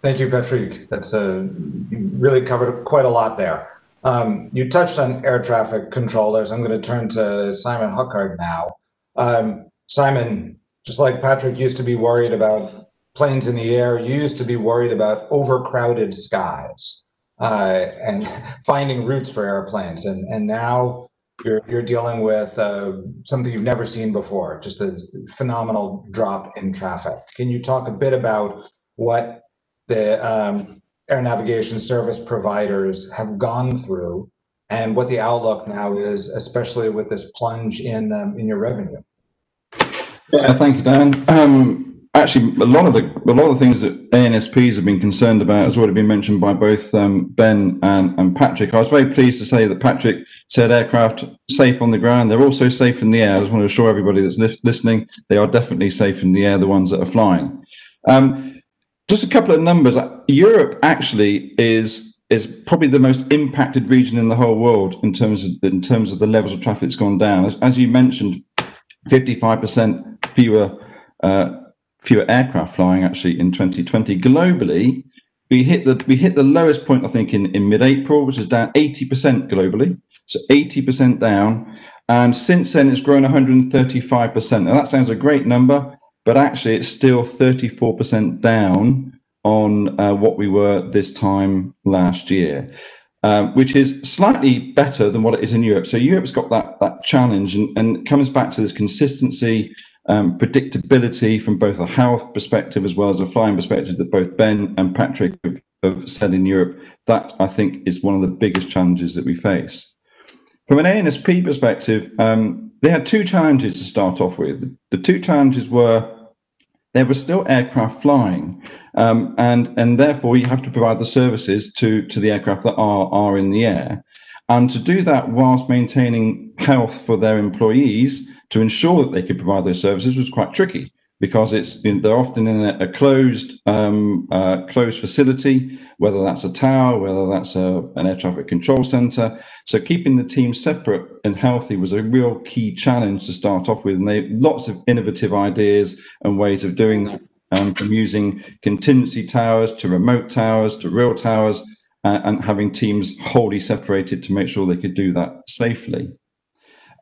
Thank you, Patrick. That's a, you really covered quite a lot there. Um, you touched on air traffic controllers. I'm going to turn to Simon Hocquard now. Um, Simon, just like Patrick used to be worried about planes in the air, you used to be worried about overcrowded skies uh, and finding routes for airplanes. And, and now you're, you're dealing with uh, something you've never seen before, just a phenomenal drop in traffic. Can you talk a bit about what the um, air navigation service providers have gone through and what the outlook now is, especially with this plunge in um, in your revenue? Yeah, thank you, Dan. Um, actually a lot of the a lot of the things that ANSPs have been concerned about has already been mentioned by both um, Ben and, and Patrick. I was very pleased to say that Patrick said aircraft safe on the ground. They're also safe in the air. I just want to assure everybody that's li- listening they are definitely safe in the air. The ones that are flying. Um, just a couple of numbers. Europe actually is is probably the most impacted region in the whole world in terms of in terms of the levels of traffic that's gone down. As, as you mentioned, fifty five percent fewer. Uh, fewer aircraft flying actually in 2020 globally we hit the we hit the lowest point i think in, in mid-april which is down 80% globally so 80% down and since then it's grown 135% now that sounds a great number but actually it's still 34% down on uh, what we were this time last year um, which is slightly better than what it is in Europe. So Europe's got that that challenge, and, and comes back to this consistency um, predictability from both a health perspective as well as a flying perspective that both Ben and Patrick have, have said in Europe. That I think is one of the biggest challenges that we face. From an ANSP perspective, um, they had two challenges to start off with. The two challenges were there were still aircraft flying, um, and and therefore you have to provide the services to to the aircraft that are are in the air, and to do that whilst maintaining health for their employees to ensure that they could provide those services was quite tricky because it's they're often in a, a closed um, uh, closed facility, whether that's a tower, whether that's a, an air traffic control center. So keeping the team separate and healthy was a real key challenge to start off with, and they lots of innovative ideas and ways of doing that, um, from using contingency towers to remote towers to real towers, uh, and having teams wholly separated to make sure they could do that safely.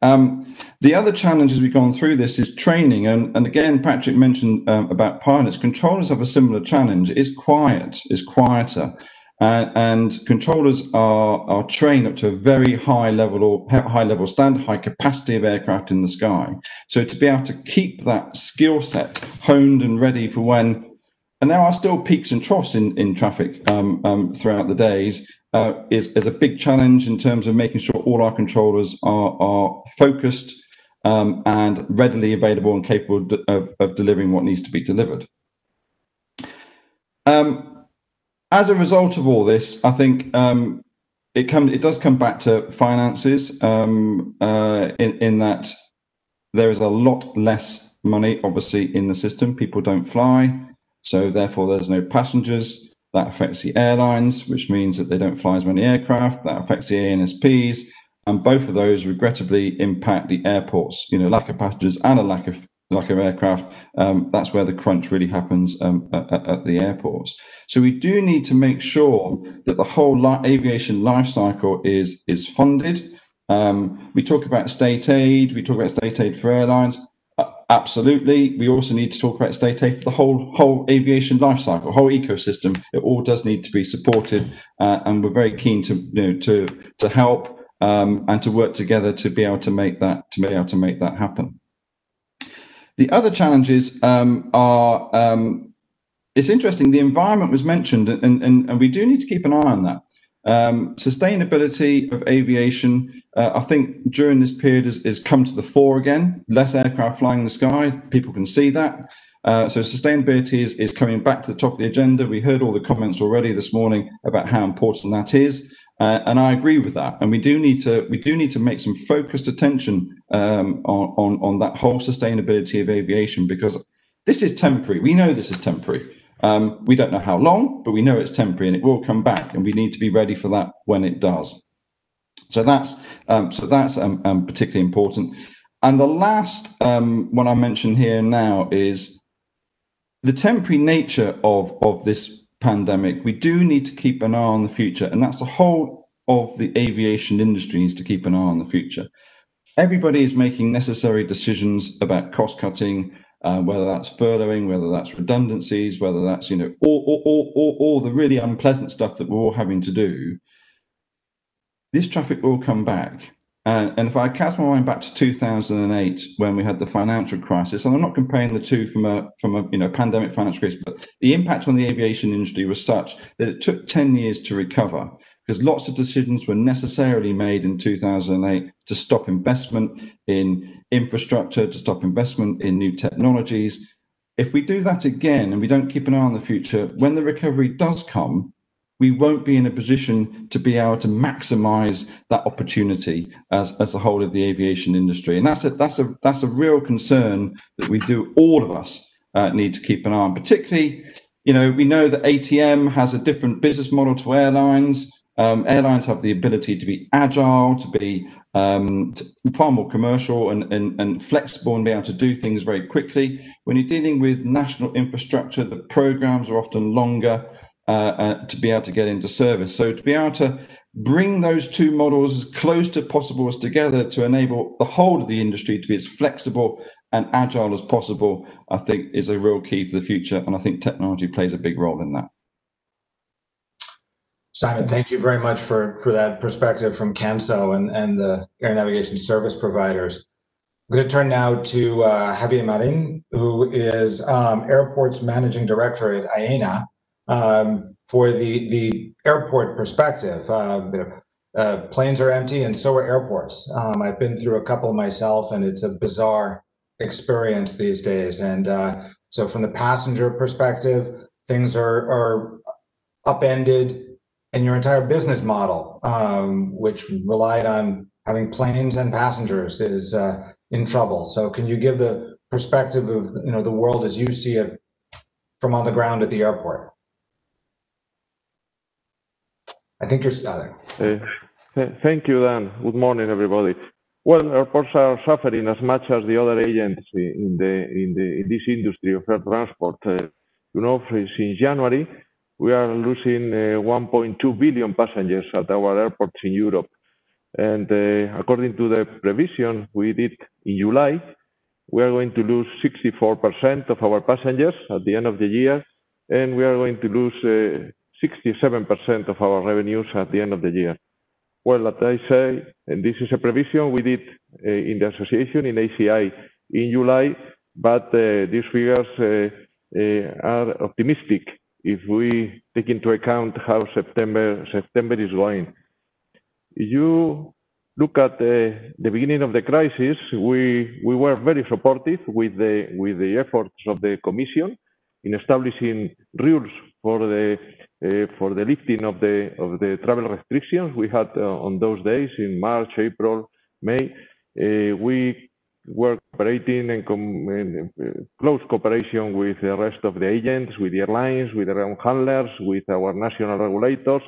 Um, the other challenge as we've gone through this is training. And, and again, Patrick mentioned um, about pilots. Controllers have a similar challenge. It's quiet, it's quieter. Uh, and controllers are, are trained up to a very high level or high level standard, high capacity of aircraft in the sky. So to be able to keep that skill set honed and ready for when and there are still peaks and troughs in, in traffic um, um, throughout the days uh, is, is a big challenge in terms of making sure all our controllers are, are focused um, and readily available and capable of, of delivering what needs to be delivered. Um, as a result of all this, I think um, it come it does come back to finances um, uh, in in that there is a lot less money obviously in the system. People don't fly, so therefore there's no passengers. That affects the airlines, which means that they don't fly as many aircraft. That affects the ANSPs. And both of those regrettably impact the airports. You know, lack of passengers and a lack of lack of aircraft. Um, that's where the crunch really happens um, at, at, the airports. So we do need to make sure that the whole li- aviation life cycle is is funded. Um, we talk about state aid. We talk about state aid for airlines. Absolutely. We also need to talk about state aid for the whole whole aviation life cycle, whole ecosystem. It all does need to be supported, uh, and we're very keen to you know to to help um, and to work together to be able to make that to be able to make that happen. The other challenges um, are um, it's interesting. The environment was mentioned, and, and, and we do need to keep an eye on that. Um, sustainability of aviation, uh, I think during this period has, come to the fore again. Less aircraft flying in the sky, people can see that. Uh, so sustainability is, is coming back to the top of the agenda. We heard all the comments already this morning about how important that is. Uh, and I agree with that. And we do need to we do need to make some focused attention um, on, on on that whole sustainability of aviation because this is temporary. We know this is temporary. Um, we don't know how long, but we know it's temporary and it will come back, and we need to be ready for that when it does. So that's um, so that's um, um particularly important. And the last um, one I mention here now is the temporary nature of of this pandemic. We do need to keep an eye on the future, and that's the whole of the aviation industry needs to keep an eye on the future. Everybody is making necessary decisions about cost cutting, uh, whether that's furloughing, whether that's redundancies, whether that's you know all, all, all, all, the really unpleasant stuff that we're all having to do. This traffic will come back. And, and if I cast my mind back to 2008 when we had the financial crisis, and I'm not comparing the two from a from a you know pandemic financial crisis, but the impact on the aviation industry was such that it took 10 years to recover because lots of decisions were necessarily made in 2008 to stop investment in infrastructure, to stop investment in new technologies. If we do that again and we don't keep an eye on the future, when the recovery does come, we won't be in a position to be able to maximize that opportunity as, as the whole of the aviation industry. And that's a, that's a, that's a real concern that we do, all of us uh, need to keep an eye on, particularly, you know, we know that ATM has a different business model to airlines. Um, airlines have the ability to be agile, to be um, to far more commercial and, and, and flexible and be able to do things very quickly. When you're dealing with national infrastructure, the programs are often longer uh, uh, to be able to get into service. So to be able to bring those two models as close to possible as together to enable the whole of the industry to be as flexible and agile as possible, I think is a real key for the future. And I think technology plays a big role in that. Simon, thank you very much for, for that perspective from CANSO and, and the air navigation service providers. I'm going to turn now to uh, Javier Marin, who is um, Airports Managing Director at AENA um, for the, the airport perspective. Uh, uh, planes are empty and so are airports. Um, I've been through a couple myself and it's a bizarre experience these days. And uh, so from the passenger perspective, things are, are upended and your entire business model, um, which relied on having planes and passengers, is uh, in trouble. So, can you give the perspective of you know the world as you see it from on the ground at the airport? I think you're starting. Uh, th thank you, Dan. Good morning, everybody. Well, airports are suffering as much as the other agents in the in the in this industry of air transport. Uh, you know, since January, we are losing uh, 1.2 billion passengers at our airports in Europe. And uh, according to the prevision we did in July, we are going to lose 64% of our passengers at the end of the year, and we are going to lose 67% uh, of our revenues at the end of the year. Well, as I say, and this is a provision we did uh, in the association in ACI in July, but uh, these figures uh, are optimistic if we take into account how September September is going. You look at the, beginning of the crisis, we we were very supportive with the with the efforts of the Commission in establishing rules for the for the lifting of the of the travel restrictions we had uh, on those days in March, April, May. Uh, we were cooperating and in uh, close cooperation with the rest of the agents, with the airlines, with the ground handlers, with our national regulators.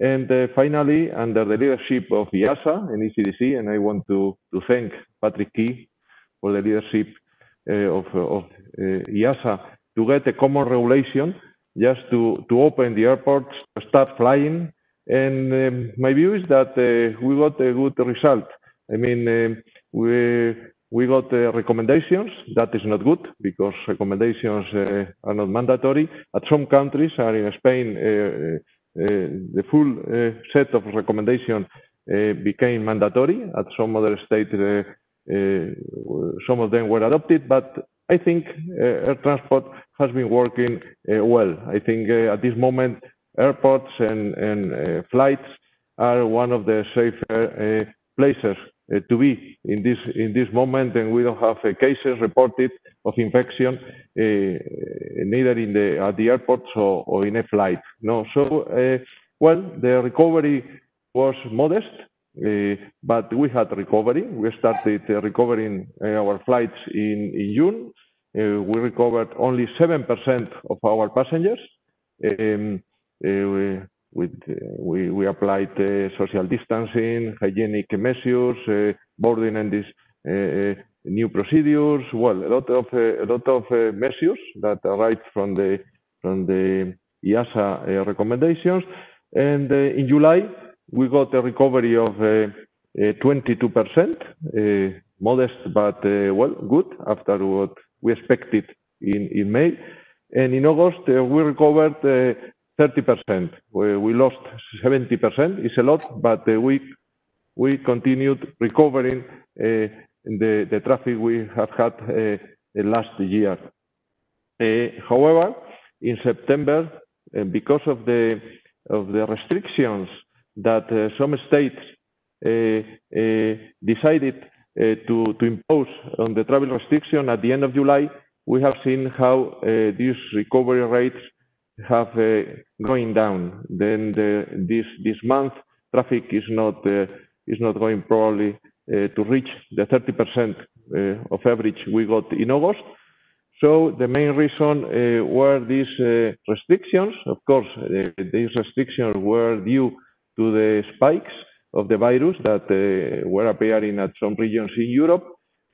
And uh, finally, under the leadership of EASA and ECDC, and I want to, to thank Patrick Ky for the leadership uh, of, of uh, EASA to get a common regulation just to, to open the airports, to start flying. And um, my view is that uh, we got a good result. I mean, um, we we got uh, recommendations. That is not good because recommendations uh, are not mandatory. At some countries, are in Spain, uh, the full set of recommendations became mandatory. At some other states, some of them were adopted, but I think air transport has been working well. I think at this moment, airports and, and flights are one of the safer places uh, to be in this in this moment, and we don't have uh, cases reported of infection uh, neither in the at the airports or, or in a flight. No, so well, the recovery was modest, Uh, but we had recovery. We started uh, recovering uh, our flights in, June. we recovered only seven percent of our passengers. Um, with, uh, we, applied uh, social distancing, hygienic measures, uh, boarding and these new procedures. Well, a lot of a lot of measures that arrived from the from the EASA recommendations. And in July, we got a recovery of uh, uh, 22%, uh, modest but well good after what we expected in May. And in August, we recovered 30%. We, lost 70%. It's a lot, but uh, we we continued recovering uh, the the traffic we have had uh, last year. however, in September, because of the of the restrictions that some states decided to to impose on the travel restriction at the end of July, we have seen how these recovery rates have uh, going down. Then the, this this month traffic is not uh, is not going probably uh, to reach the 30% of average we got in August. So the main reason uh, were these uh, restrictions. Of course, uh, these restrictions were due to the spikes of the virus that uh, were appearing at some regions in Europe.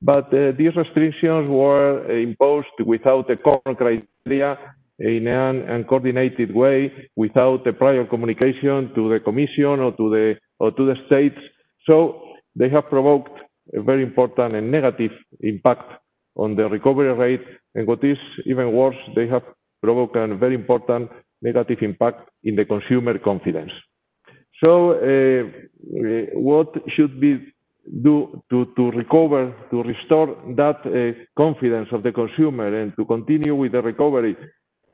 But uh, these restrictions were imposed without a common criteria in an uncoordinated way without a prior communication to the Commission or to the or to the states. So they have provoked a very important and negative impact on the recovery rate. And what is even worse, they have provoked a very important negative impact in the consumer confidence. So uh, what should be do to, to recover, to restore that uh, confidence of the consumer and to continue with the recovery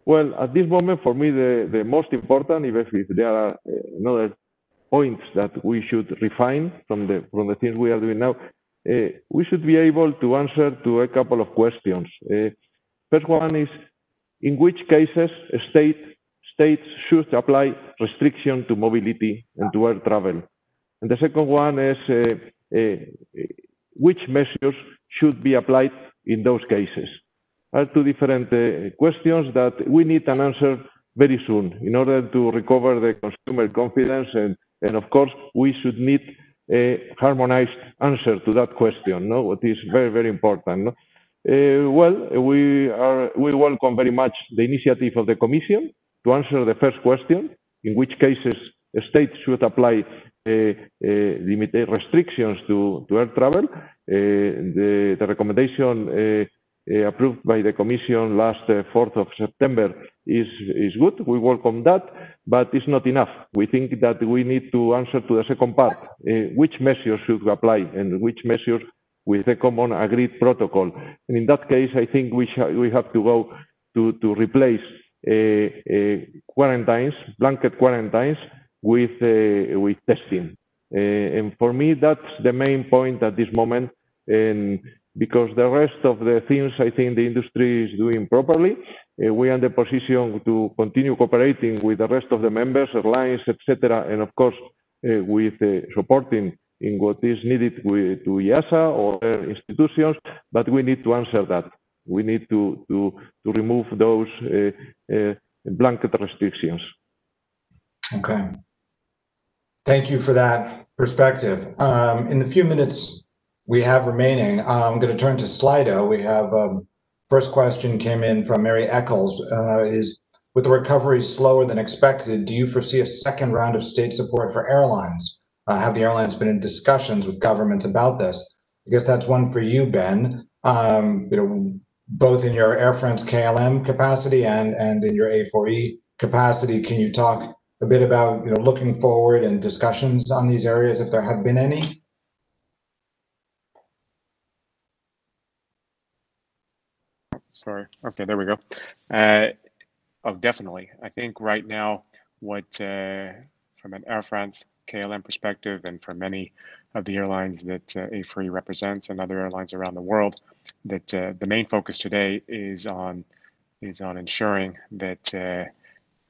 well, at this moment, for me, the, the most important, even if there are uh, other points that we should refine from the from the things we are doing now, uh, we should be able to answer to a couple of questions. Uh, first one is, in which cases a state states should apply restriction to mobility and to air travel? And the second one is, uh, uh, which measures should be applied in those cases? are two different uh, questions that we need an answer very soon in order to recover the consumer confidence. And, and of course, we should need a harmonized answer to that question, no? what is very, very important. No? Uh, well, we, are, we welcome very much the initiative of the Commission to answer the first question, in which cases states should apply uh, uh, limited restrictions to, to air travel. Uh, the, the recommendation uh, approved by the Commission last uh, 4th of September is, is good. We welcome that, but it's not enough. We think that we need to answer to the second part. Uh, which measures should we apply and which measures with a common agreed protocol? And in that case, I think we, we have to go to, to replace quarantines, blanket quarantines, with, with testing. and for me, that's the main point at this moment. And because the rest of the things I think the industry is doing properly. Uh, we are in the position to continue cooperating with the rest of the members, airlines, etc., and of course uh, with uh, supporting in what is needed to EASA or institutions, but we need to answer that. We need to, to, to remove those uh, uh, blanket restrictions. Okay. Thank you for that perspective. Um, in the few minutes we have remaining. I'm going to turn to Slido. We have um, first question came in from Mary Eccles. Uh, is with the recovery slower than expected, do you foresee a second round of state support for airlines? Uh, have the airlines been in discussions with governments about this? I guess that's one for you, Ben. Um, you know, both in your Air France KLM capacity and and in your A4E capacity, can you talk a bit about you know looking forward and discussions on these areas if there have been any? sorry. Okay, there we go. Uh, oh, definitely. I think right now, what uh, from an Air France KLM perspective, and for many of the airlines that uh, A4E represents and other airlines around the world, that uh, the main focus today is on is on ensuring that uh,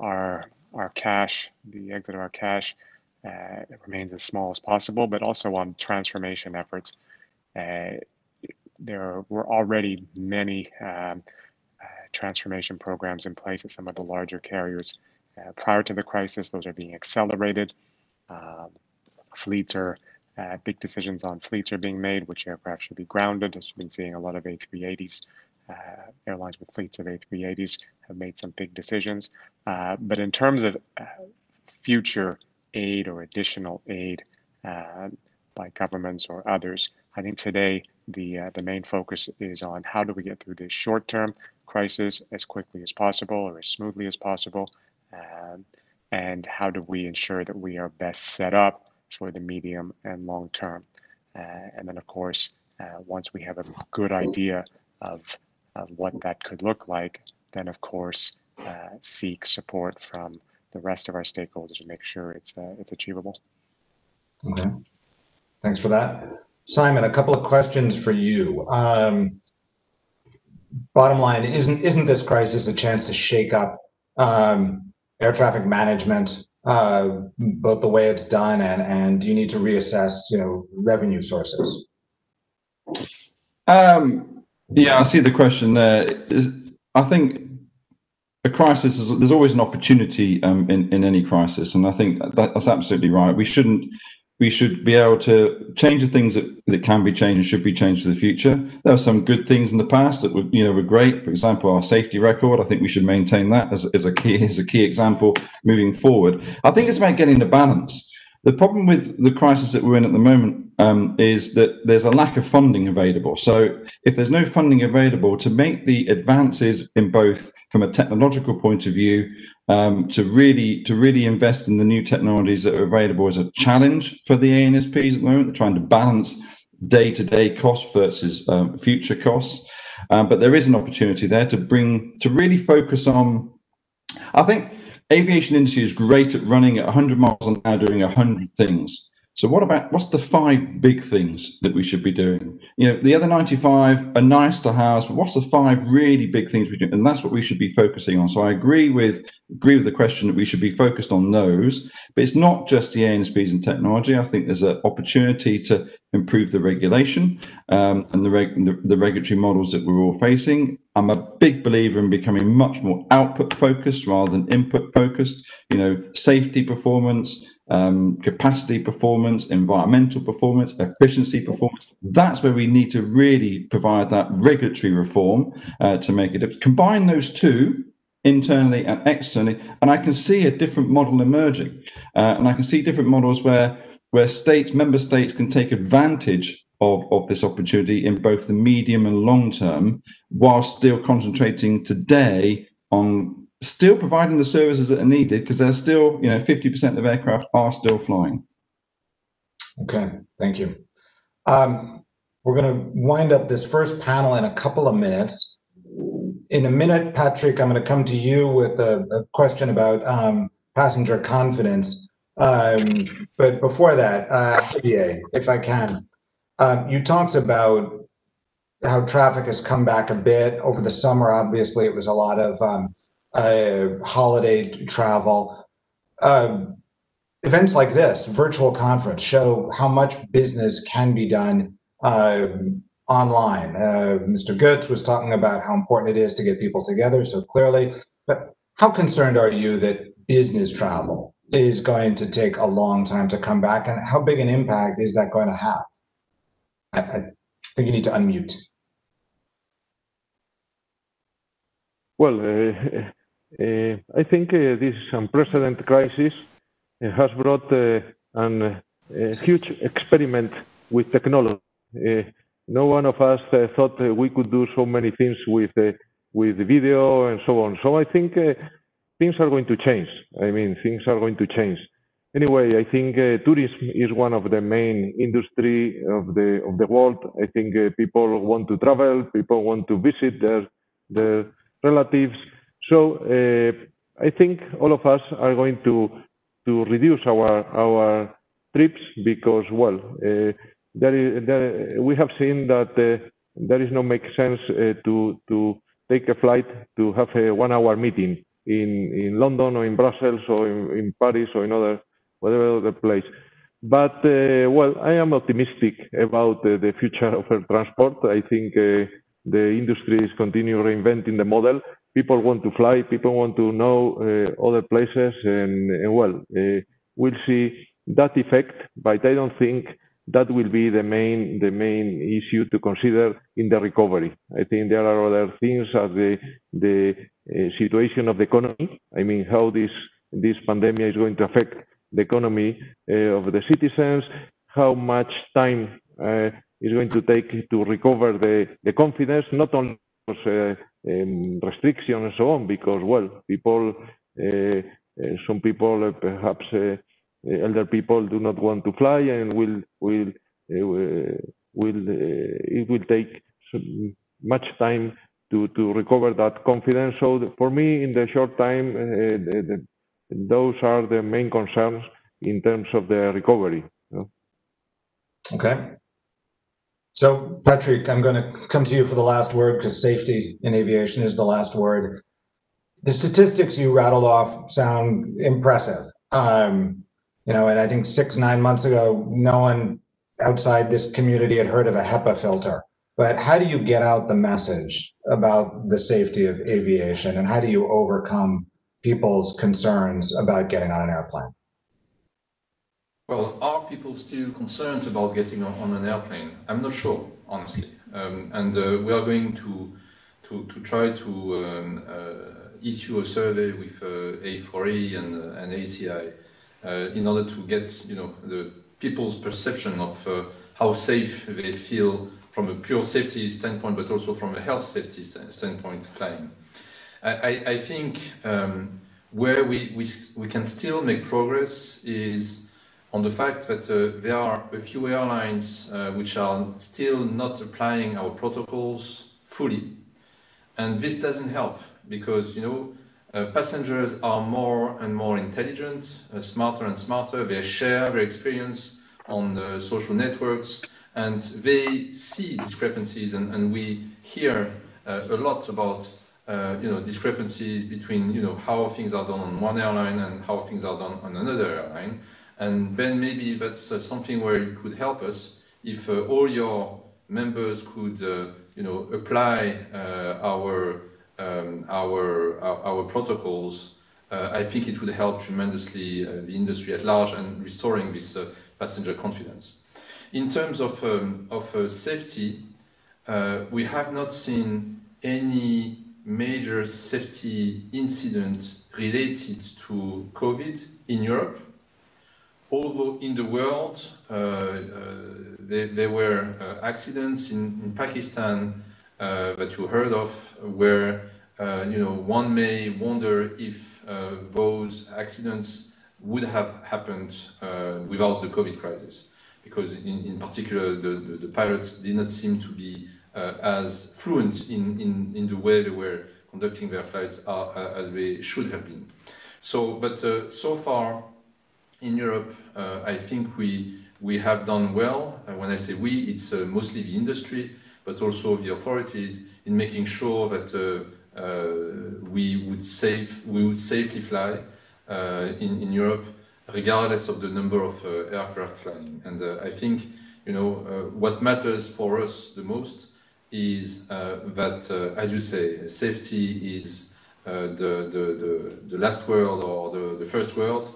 our our cash, the exit of our cash, uh, remains as small as possible, but also on transformation efforts. There were already many um, transformation programs in place at some of the larger carriers. Uh, prior to the crisis, those are being accelerated. Um, fleets are uh, big decisions on fleets are being made, which aircraft should be grounded. As we've been seeing a lot of A380s, uh, airlines with fleets of A380s have made some big decisions. Uh, but in terms of uh, future aid or additional aid uh, by governments or others, I think today the uh, the main focus is on how do we get through this short-term crisis as quickly as possible or as smoothly as possible, um, and how do we ensure that we are best set up for the medium and long term. Uh, and then, of course, uh, once we have a good idea of, of what that could look like, then, of course, uh, seek support from the rest of our stakeholders to make sure it's, it's achievable. Okay. Thanks for that. Simon, a couple of questions for you. Um, bottom line, isn't isn't this crisis a chance to shake up um, air traffic management uh, both the way it's done and and you need to reassess you know revenue sources. Um, yeah i see the question there. Is, i think a crisis is there's always an opportunity um, in in any crisis and i think that, that's absolutely right. We shouldn't we should be able to change the things that, that can be changed and should be changed for the future. There are some good things in the past that were, you know, were great. For example, our safety record. I think we should maintain that as, as a key as a key example moving forward. I think it's about getting the balance. The problem with the crisis that we're in at the moment um, is that there's a lack of funding available. So if there's no funding available to make the advances in both from a technological point of view um, to really to really invest in the new technologies that are available is a challenge for the ANSPs at the moment. They're trying to balance day-to-day costs versus um, future costs, um, but there is an opportunity there to bring to really focus on. I think aviation industry is great at running at 100 miles an hour, doing 100 things. So what about what's the five big things that we should be doing? You know, the other 95 are nice to have, but what's the five really big things we do? And that's what we should be focusing on. So I agree with agree with the question that we should be focused on those, but it's not just the ANSPs and technology. I think there's an opportunity to improve the regulation um, and the, reg- the, the regulatory models that we're all facing. I'm a big believer in becoming much more output focused rather than input focused. You know, safety performance, um, capacity performance, environmental performance, efficiency performance. That's where we need to really provide that regulatory reform uh, to make it. Combine those two internally and externally, and I can see a different model emerging. Uh, and I can see different models where where states, member states, can take advantage of, of this opportunity in both the medium and long term, while still concentrating today on still providing the services that are needed because they're still, you know, 50% of aircraft are still flying. Okay, thank you. Um, we're going to wind up this first panel in a couple of minutes. In a minute, Patrick, I'm going to come to you with a, a question about um, passenger confidence. Um, but before that, uh, if I can, um, you talked about how traffic has come back a bit over the summer. Obviously, it was a lot of um, uh, holiday travel. Um, events like this, virtual conference, show how much business can be done online. Uh, Mr. Götz was talking about how important it is to get people together so clearly, but how concerned are you that business travel is going to take a long time to come back, and how big an impact is that going to have? I, think you need to unmute. Well, uh, uh, I think uh, this unprecedented crisis uh, has brought a huge experiment with technology. no one of us thought we could do so many things with with video and so on. So I think things are going to change. I mean, things are going to change. Anyway, I think uh, tourism is one of the main industry of the of the world. I think uh, people want to travel, people want to visit their their relatives. So I think all of us are going to to reduce our our trips because well there is there, we have seen that there is no make sense to to take a flight to have a one hour meeting in, in London or in Brussels or in, in Paris or in other whatever other place. But uh, well, I am optimistic about uh, the future of air transport. I think uh, the industry is continuing reinventing the model. People want to fly. People want to know uh, other places, and, and well, uh, we'll see that effect. But I don't think that will be the main the main issue to consider in the recovery. I think there are other things as the the uh, situation of the economy. I mean, how this this pandemic is going to affect the economy uh, of the citizens, how much time uh, is going to take to recover the the confidence, not only because, um, restrictions and so on, because well, people, some people perhaps elder people do not want to fly and will will uh, will uh, it will take much time to to recover that confidence. So for me, in the short time, uh, the, the, those are the main concerns in terms of the recovery. Okay. So, Patrick, I'm going to come to you for the last word because safety in aviation is the last word. The statistics you rattled off sound impressive. Um, you know, and I think six, nine months ago, no one outside this community had heard of a HEPA filter. But how do you get out the message about the safety of aviation and how do you overcome people's concerns about getting on an airplane? Well, are people still concerned about getting on, on an airplane? I'm not sure, honestly. Um, and uh, we are going to, to, to try to um, uh, issue a survey with uh, A4E and, uh, and ACI uh, in order to get you know the people's perception of uh, how safe they feel from a pure safety standpoint, but also from a health safety standpoint flying. I, I think um, where we, we, we can still make progress is on the fact that uh, there are a few airlines uh, which are still not applying our protocols fully. And this doesn't help because, you know, uh, passengers are more and more intelligent, uh, smarter and smarter. They share their experience on the social networks and they see discrepancies and, and we hear uh, a lot about uh, you know discrepancies between you know how things are done on one airline and how things are done on another airline and then maybe that's uh, something where it could help us if uh, all your members could you know apply our um, our, our, protocols, uh, I think it would help tremendously uh, the industry at large and restoring this uh, passenger confidence. In terms of, um, of safety, we have not seen any major safety incident related to COVID in Europe. Although in the world, uh, uh, there, there, were uh, accidents in, in Pakistan uh, that you heard of, where uh, you know one may wonder if uh, those accidents would have happened without the COVID crisis, because in, in particular the, the, the, pilots did not seem to be Uh, as fluent in, in, in the way they were conducting their flights uh, uh, as they should have been. So, but so far in Europe, I think we we have done well. when I say we, it's mostly the industry but also the authorities in making sure that uh, uh, we would safe we would safely fly uh, in in Europe, regardless of the number of aircraft flying. And I think you know what matters for us the most is that, as you say, safety is the, the, the, the last word or the, the first word.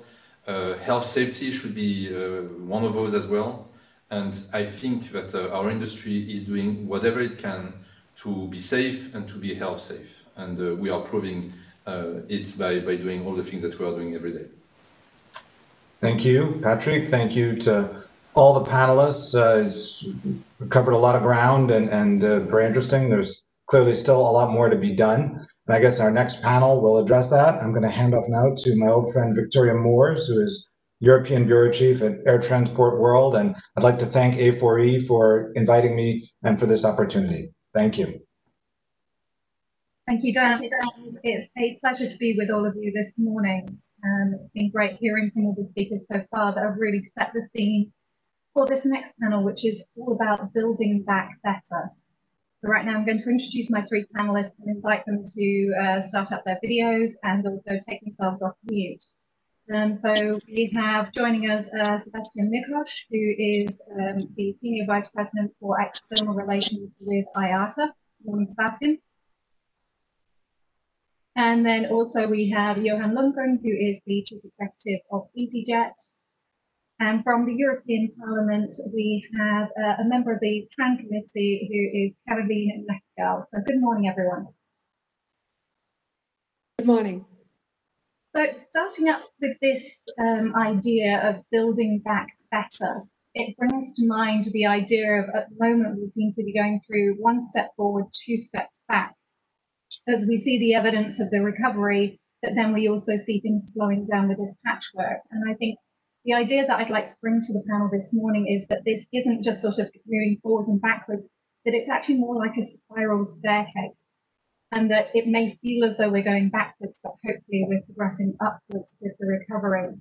Uh, health safety should be uh, one of those as well. And I think that uh, our industry is doing whatever it can to be safe and to be health safe. And uh, we are proving uh, it by, by doing all the things that we are doing every day. Thank you, Patrick. Thank you to all the panelists. Uh, covered a lot of ground and, and uh, very interesting. There's clearly still a lot more to be done. And I guess our next panel will address that. I'm going to hand off now to my old friend Victoria Moores, who is European Bureau Chief at Air Transport World. And I'd like to thank A4E for inviting me and for this opportunity. Thank you. Thank you, Dan. And it's a pleasure to be with all of you this morning. Um, it's been great hearing from all the speakers so far that have really set the scene for this next panel, which is all about building back better. So right now I'm going to introduce my three panelists and invite them to uh, start up their videos and also take themselves off mute. Um, so we have joining us uh, Sebastian Mikosz, who is um, the Senior Vice President for External Relations with IATA. Morning, Sebastian. And then also we have Johan Lundgren, who is the Chief Executive of EasyJet. And from the European Parliament, we have uh, a member of the TRAN Committee who is Caroline Nagtegaal. So good morning, everyone. Good morning. So starting up with this um, idea of building back better, it brings to mind the idea of at the moment we seem to be going through one step forward, two steps back. As we see the evidence of the recovery, but then we also see things slowing down with this patchwork. And I think the idea that I'd like to bring to the panel this morning is that this isn't just sort of moving forwards and backwards, that it's actually more like a spiral staircase and that it may feel as though we're going backwards, but hopefully we're progressing upwards with the recovery.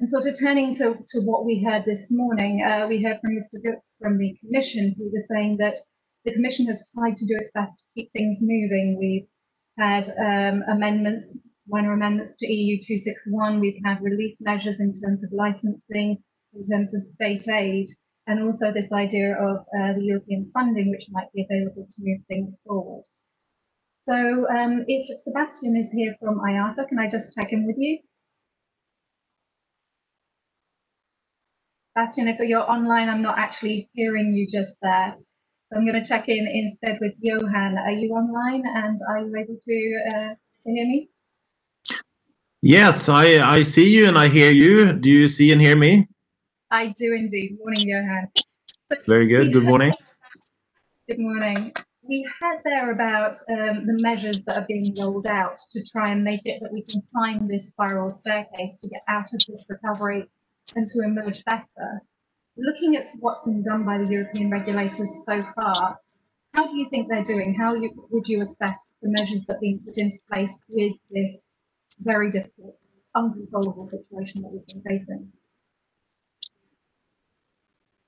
And sort of turning to, to what we heard this morning, uh, we heard from Mr. Götz from the Commission, who was saying that the Commission has tried to do its best to keep things moving. We've had um, amendments, minor amendments to EU 261. We've had relief measures in terms of licensing, in terms of state aid, and also this idea of uh, the European funding, which might be available to move things forward. So um, if Sebastian is here from IATA, can I just check in with you? Sebastian, if you're online, I'm not actually hearing you just there. So I'm going to check in instead with Johan. Are you online and are you able to, uh, to hear me? Yes, I, I see you and I hear you. Do you see and hear me? I do indeed. Morning, Johan. So Very good. Good morning. Good morning we heard there about um, the measures that are being rolled out to try and make it that we can climb this spiral staircase to get out of this recovery and to emerge better. Looking at what's been done by the European regulators so far, how do you think they're doing? How you, would you assess the measures that are being put into place with this very difficult, uncontrollable situation that we've been facing?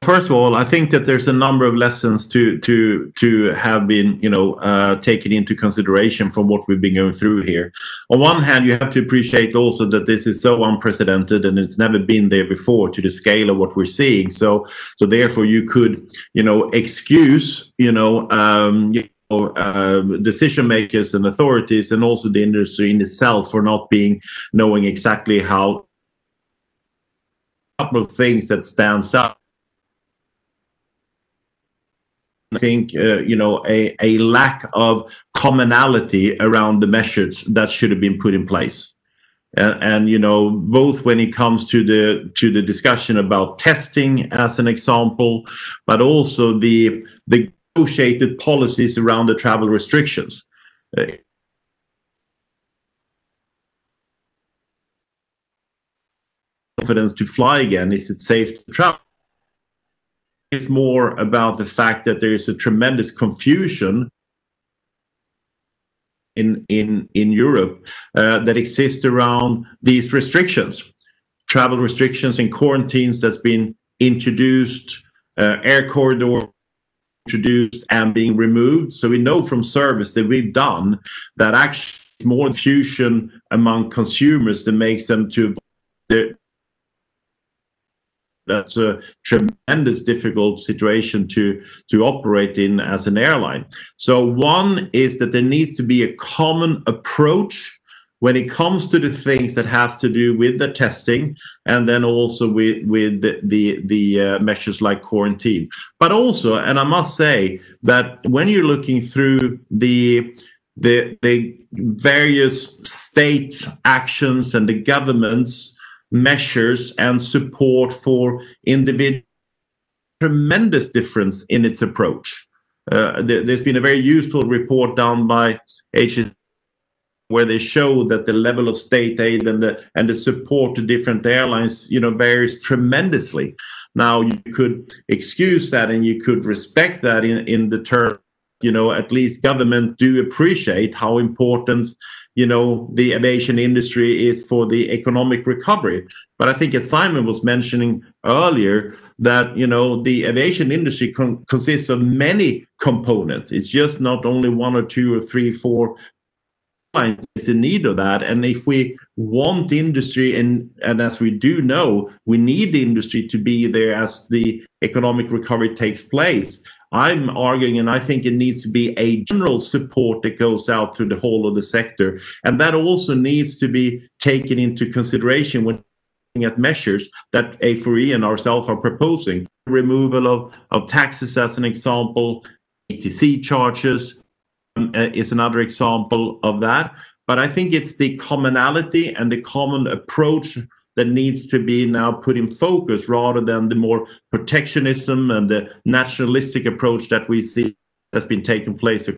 first of all, I think that there's a number of lessons to to to have been you know uh, taken into consideration from what we've been going through here. On one hand, you have to appreciate also that this is so unprecedented and it's never been there before to the scale of what we're seeing. So so therefore, you could you know excuse you know. Um, uh, decision makers and authorities and also the industry in itself for not being knowing exactly how a couple of things that stands out I think uh, you know a, a lack of commonality around the measures that should have been put in place. And, and, you know both when it comes to the to the discussion about testing as an example but also the the negotiated policies around the travel restrictions. Uh, confidence to fly again is it safe to travel? It's more about the fact that there is a tremendous confusion in in in Europe uh, that exists around these restrictions, travel restrictions and quarantines that's been introduced, uh, air corridor introduced and being removed. So we know from service that we've done that actually more fusion among consumers that makes them to that's a tremendous difficult situation to to operate in as an airline so one is that there needs to be a common approach when it comes to the things that has to do with the testing and then also with with the the, the uh, measures like quarantine but also and i must say that when you're looking through the the the various state actions and the governments measures and support for individual tremendous difference in its approach. Uh, there, has been a very useful report done by HS where they show that the level of state aid and the and the support to different airlines, you know, varies tremendously. Now you could excuse that and you could respect that in in the term you know at least governments do appreciate how important you know the aviation industry is for the economic recovery but i think as simon was mentioning earlier that you know the aviation industry con- consists of many components it's just not only one or two or three four is in need of that and if we want industry and and as we do know we need the industry to be there as the economic recovery takes place I'm arguing, and I think it needs to be a general support that goes out to the whole of the sector. And that also needs to be taken into consideration when looking at measures that A4E and ourselves are proposing. Removal of, of taxes, as an example, ATC charges is another example of that. But I think it's the commonality and the common approach that needs to be now put in focus rather than the more protectionism and the nationalistic approach that we see has been taking place.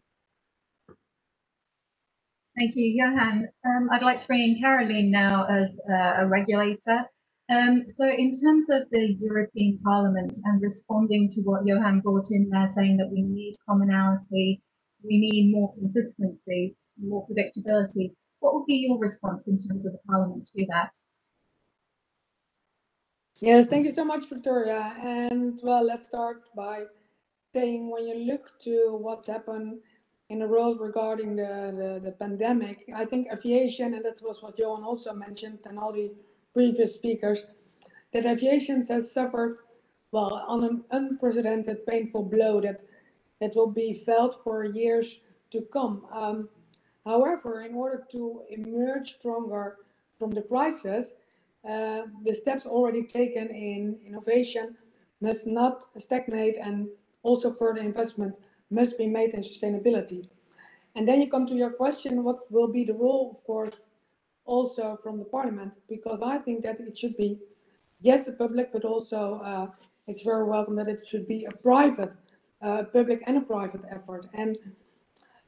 Thank you, Johan. Um, I'd like to bring in Caroline now as uh, a regulator. Um, so in terms of the European Parliament and responding to what Johan brought in there, saying that we need commonality, we need more consistency, more predictability, what would be your response in terms of the Parliament to that? Yes, thank you so much, Victoria. And well, let's start by saying when you look to what's happened in the world regarding the, the, the pandemic, I think aviation, and that was what Johan also mentioned, and all the previous speakers, that aviation has suffered, well, on an unprecedented painful blow that, that will be felt for years to come. Um, however, in order to emerge stronger from the crisis, uh, the steps already taken in innovation must not stagnate and also further investment must be made in sustainability. And then you come to your question, what will be the role, of course, also from the parliament? Because I think that it should be, yes, the public, but also uh, it's very welcome that it should be a private, uh, public and a private effort. And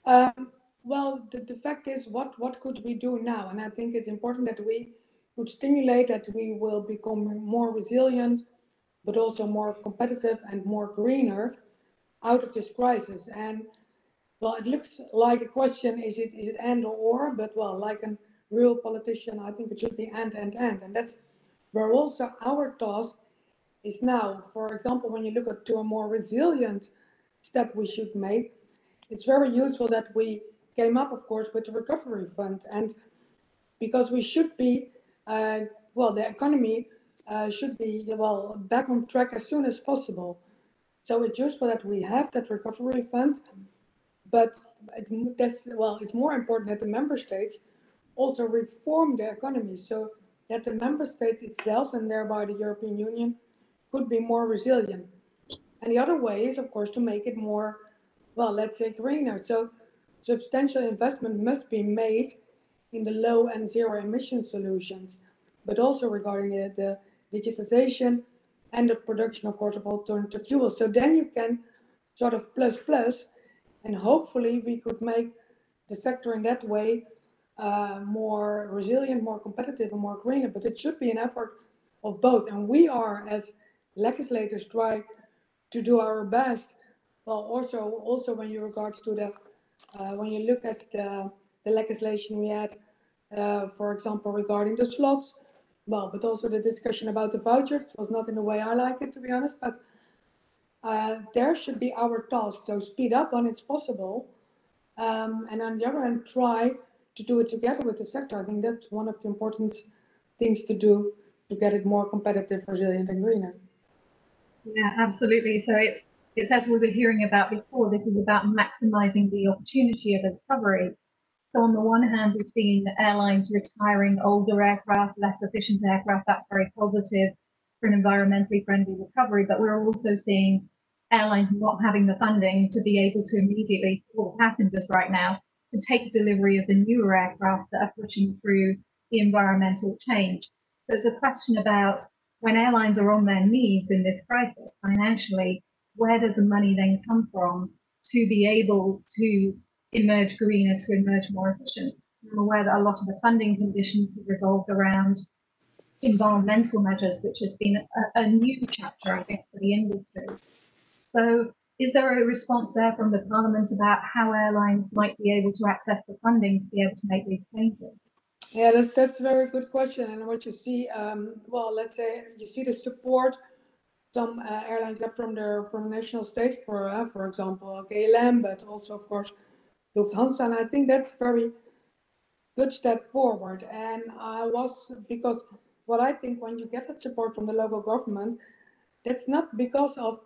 um, well, the, the fact is, what, what could we do now? And I think it's important that we would stimulate that we will become more resilient, but also more competitive and more greener out of this crisis. And well, it looks like a question, is it is it and or or, but well, like a real politician, I think it should be and and and. And that's where also our task is now. For example, when you look at to a more resilient step we should make, it's very useful that we came up, of course, with the recovery fund. And because we should be uh, well, the economy uh, should be well back on track as soon as possible. So it's useful that we have that recovery fund, but it, that's well, it's more important that the member states also reform the economy so that the member states itself and thereby the European Union could be more resilient. And the other way is, of course, to make it more, well, let's say greener. So substantial investment must be made in the low and zero emission solutions, but also regarding the, the digitization and the production, of course, of alternative fuels. So then you can sort of plus plus, and hopefully we could make the sector in that way uh, more resilient, more competitive, and more greener. But it should be an effort of both, and we are as legislators try to do our best. Well, also also when you regards to the uh, when you look at the the legislation we had, uh, for example, regarding the slots. Well, but also the discussion about the vouchers was not in the way I like it, to be honest. But uh, there should be our task. So speed up when it's possible. Um, and on the other hand, try to do it together with the sector. I think that's one of the important things to do to get it more competitive, resilient, and greener. Yeah, absolutely. So it's it's as we were hearing about before. This is about maximizing the opportunity of a recovery so on the one hand, we've seen airlines retiring older aircraft, less efficient aircraft. That's very positive for an environmentally friendly recovery. But we're also seeing airlines not having the funding to be able to immediately for passengers right now to take delivery of the newer aircraft that are pushing through the environmental change. So it's a question about when airlines are on their knees in this crisis financially, where does the money then come from to be able to emerge greener to emerge more efficient. I'm aware that a lot of the funding conditions have revolved around environmental measures, which has been a, a new chapter, I think, for the industry. So is there a response there from the Parliament about how airlines might be able to access the funding to be able to make these changes? Yeah, that's that's a very good question. And what you see, um, well, let's say you see the support some uh, airlines get from their from national states, for uh, for example, KLM, but also of course Lufthansa. And I think that's very good step forward. And I was because what I think when you get that support from the local government, that's not because of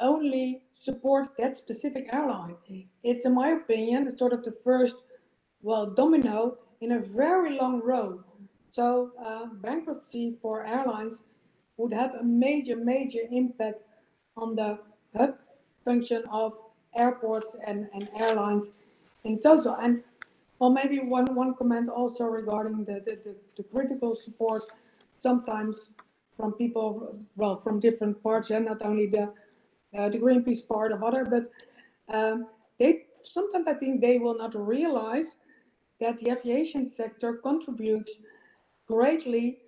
only support that specific airline. It's, in my opinion, sort of the first, well, domino in a very long row. So uh, bankruptcy for airlines would have a major, major impact on the hub function of airports and, and airlines in total. And well, maybe one, one comment also regarding the, the, the, the critical support sometimes from people, well, from different parts, and not only the uh, the Greenpeace part of other, but um, they sometimes I think they will not realize that the aviation sector contributes greatly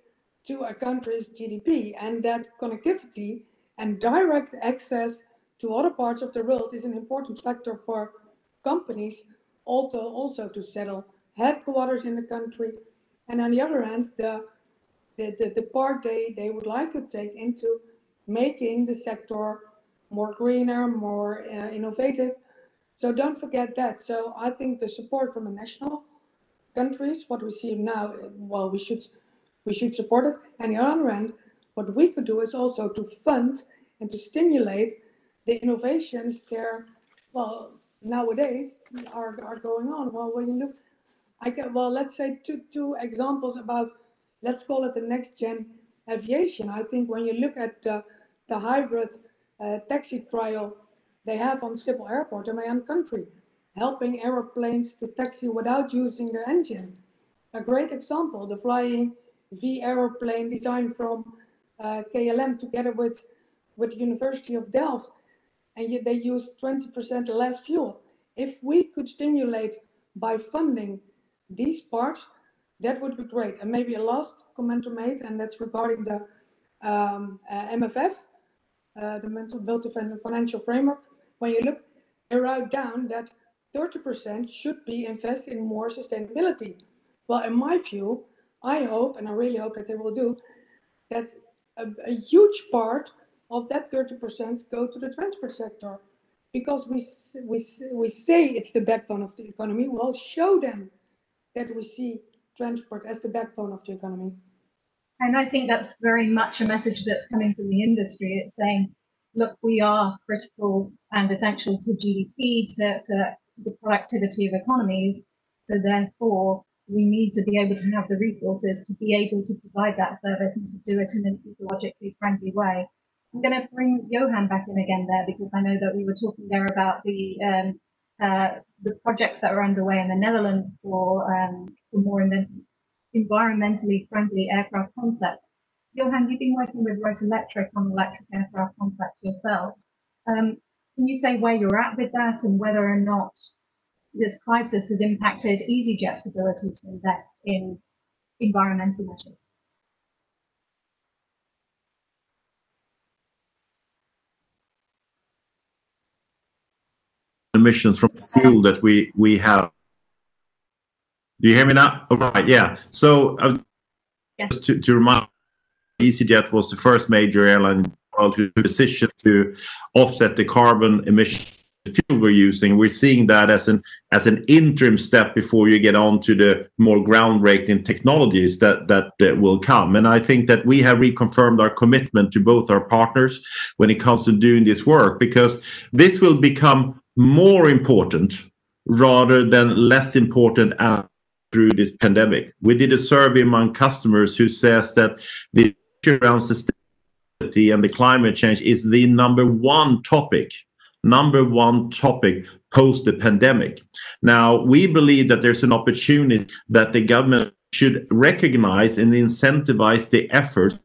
to a country's GDP and that connectivity and direct access to other parts of the world is an important factor for companies also, also to settle headquarters in the country. And on the other hand, the, the, the, the part they, they would like to take into making the sector more greener, more uh, innovative. So don't forget that. So I think the support from the national countries, what we see now, well, we should we should support it. And on the other hand, what we could do is also to fund and to stimulate the innovations there. Well, nowadays are, are going on. Well, when you look, I can well, let's say two two examples about let's call it the next gen aviation. I think when you look at uh, the hybrid uh, taxi trial they have on Schiphol Airport in my own country, helping aeroplanes to taxi without using their engine. A great example, the flying V aeroplane designed from uh, KLM together with, with the University of Delft, and yet they use 20% less fuel. If we could stimulate by funding these parts, that would be great. And maybe a last comment to make, and that's regarding the um, uh, MFF, uh, the multiannual financial framework, when you look, they wrote down that 30% should be invested in more sustainability. Well, in my view, I hope, and I really hope that they will do, that a, a huge part of that 30% go to the transport sector because we, we, we say it's the backbone of the economy. Well, show them that we see transport as the backbone of the economy. And I think that's very much a message that's coming from the industry. It's saying, look, we are critical and essential to GDP, to, to the productivity of economies. So therefore, we need to be able to have the resources to be able to provide that service and to do it in an ecologically friendly way. I'm going to bring Johan back in again there because I know that we were talking there about the um, uh, the projects that are underway in the Netherlands for, um, for more environmentally friendly aircraft concepts. Johan, you've been working with Wright Electric on electric aircraft concepts yourselves. Um, can you say where you're at with that and whether or not this crisis has impacted EasyJet's ability to invest in environmental measures? emissions from the fuel that we we have do you hear me now? All right, yeah. So uh, yes. to, to remind, EasyJet was the first major airline who decision to offset the carbon emission fuel we're using. We're seeing that as an as an interim step before you get on to the more groundbreaking technologies that that uh, will come. And I think that we have reconfirmed our commitment to both our partners when it comes to doing this work because this will become more important rather than less important through this pandemic. We did a survey among customers who says that the around sustainability and the climate change is the number one topic number one topic post the pandemic. Now, we believe that there's an opportunity that the government should recognize and incentivize the effort.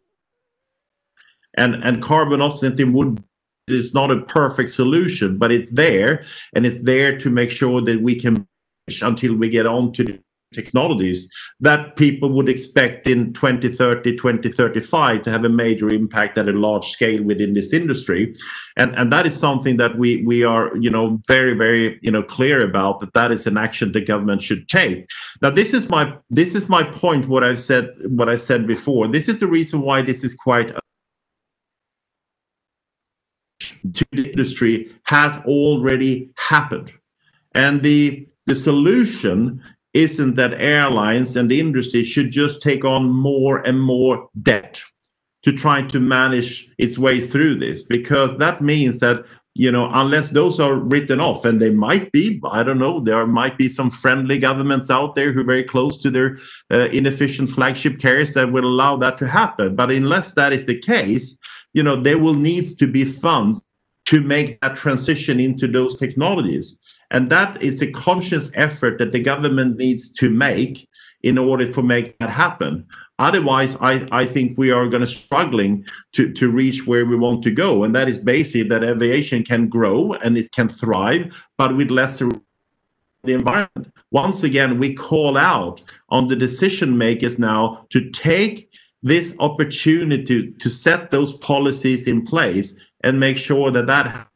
And, and carbon offsetting would is not a perfect solution, but it's there, and it's there to make sure that we can until we get on to technologies that people would expect in 2030 2035 to have a major impact at a large scale within this industry. And and that is something that we we are you know very very you know clear about that that is an action the government should take. Now this is my this is my point what i've said what i said before. This is the reason why this is quite to the industry has already happened. And the the solution isn't that airlines and the industry should just take on more and more debt to try to manage its way through this? Because that means that you know unless those are written off and they might be i don't know there might be some friendly governments out there who are very close to their uh, inefficient flagship carriers that will allow that to happen. But unless that is the case you know there will needs to be funds to make that transition into those technologies and that is a conscious effort that the government needs to make in order to make that happen. Otherwise, I, I think we are going to struggling to, to reach where we want to go. And that is basically that aviation can grow and it can thrive, but with lesser the environment. Once again, we call out on the decision makers now to take this opportunity to set those policies in place and make sure that that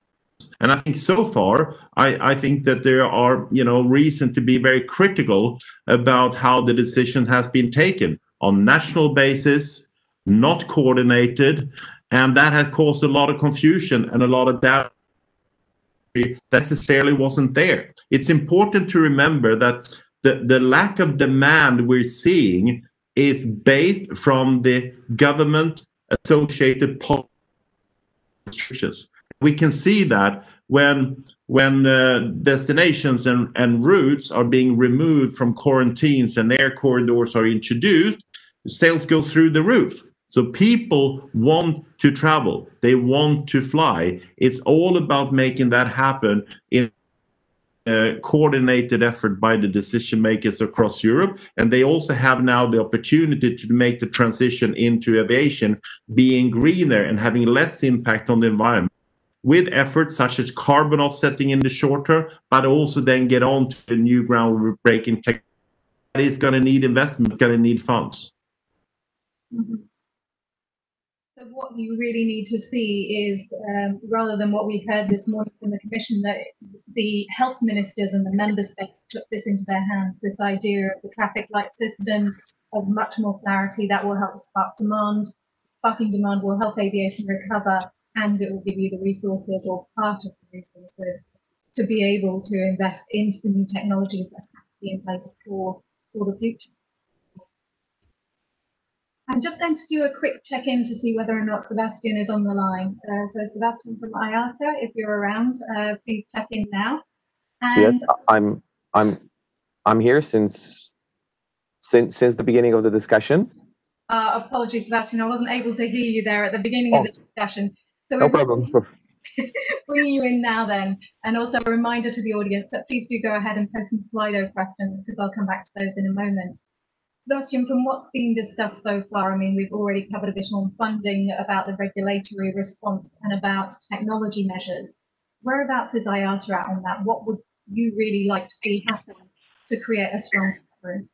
and I think so far, I, I think that there are, you know, reason to be very critical about how the decision has been taken on national basis, not coordinated, and that has caused a lot of confusion and a lot of doubt necessarily wasn't there. It's important to remember that the, the lack of demand we're seeing is based from the government associated restrictions we can see that when when uh, destinations and, and routes are being removed from quarantines and air corridors are introduced, sales go through the roof. So people want to travel, they want to fly. It's all about making that happen in a coordinated effort by the decision makers across Europe. And they also have now the opportunity to make the transition into aviation being greener and having less impact on the environment with efforts such as carbon offsetting in the short term, but also then get on to the new groundbreaking tech that is going to need investment, going to need funds. Mm-hmm. So what you really need to see is, um, rather than what we heard this morning from the Commission, that the health ministers and the member states took this into their hands, this idea of the traffic light system, of much more clarity that will help spark demand. Sparking demand will help aviation recover and it will give you the resources or part of the resources to be able to invest into the new technologies that have to be in place for, for the future. I'm just going to do a quick check-in to see whether or not Sebastian is on the line. Uh, so Sebastian from IATA, if you're around, uh, please check in now. And yes, I'm I'm I'm here since since since the beginning of the discussion. Uh, apologies, Sebastian, I wasn't able to hear you there at the beginning oh. of the discussion. So no problem. bringing you in now then, and also a reminder to the audience that please do go ahead and post some Slido questions because I'll come back to those in a moment. Sebastian, from what's been discussed so far, I mean, we've already covered a bit on funding, about the regulatory response and about technology measures. Whereabouts is IATA at on that? What would you really like to see happen to create a strong recovery?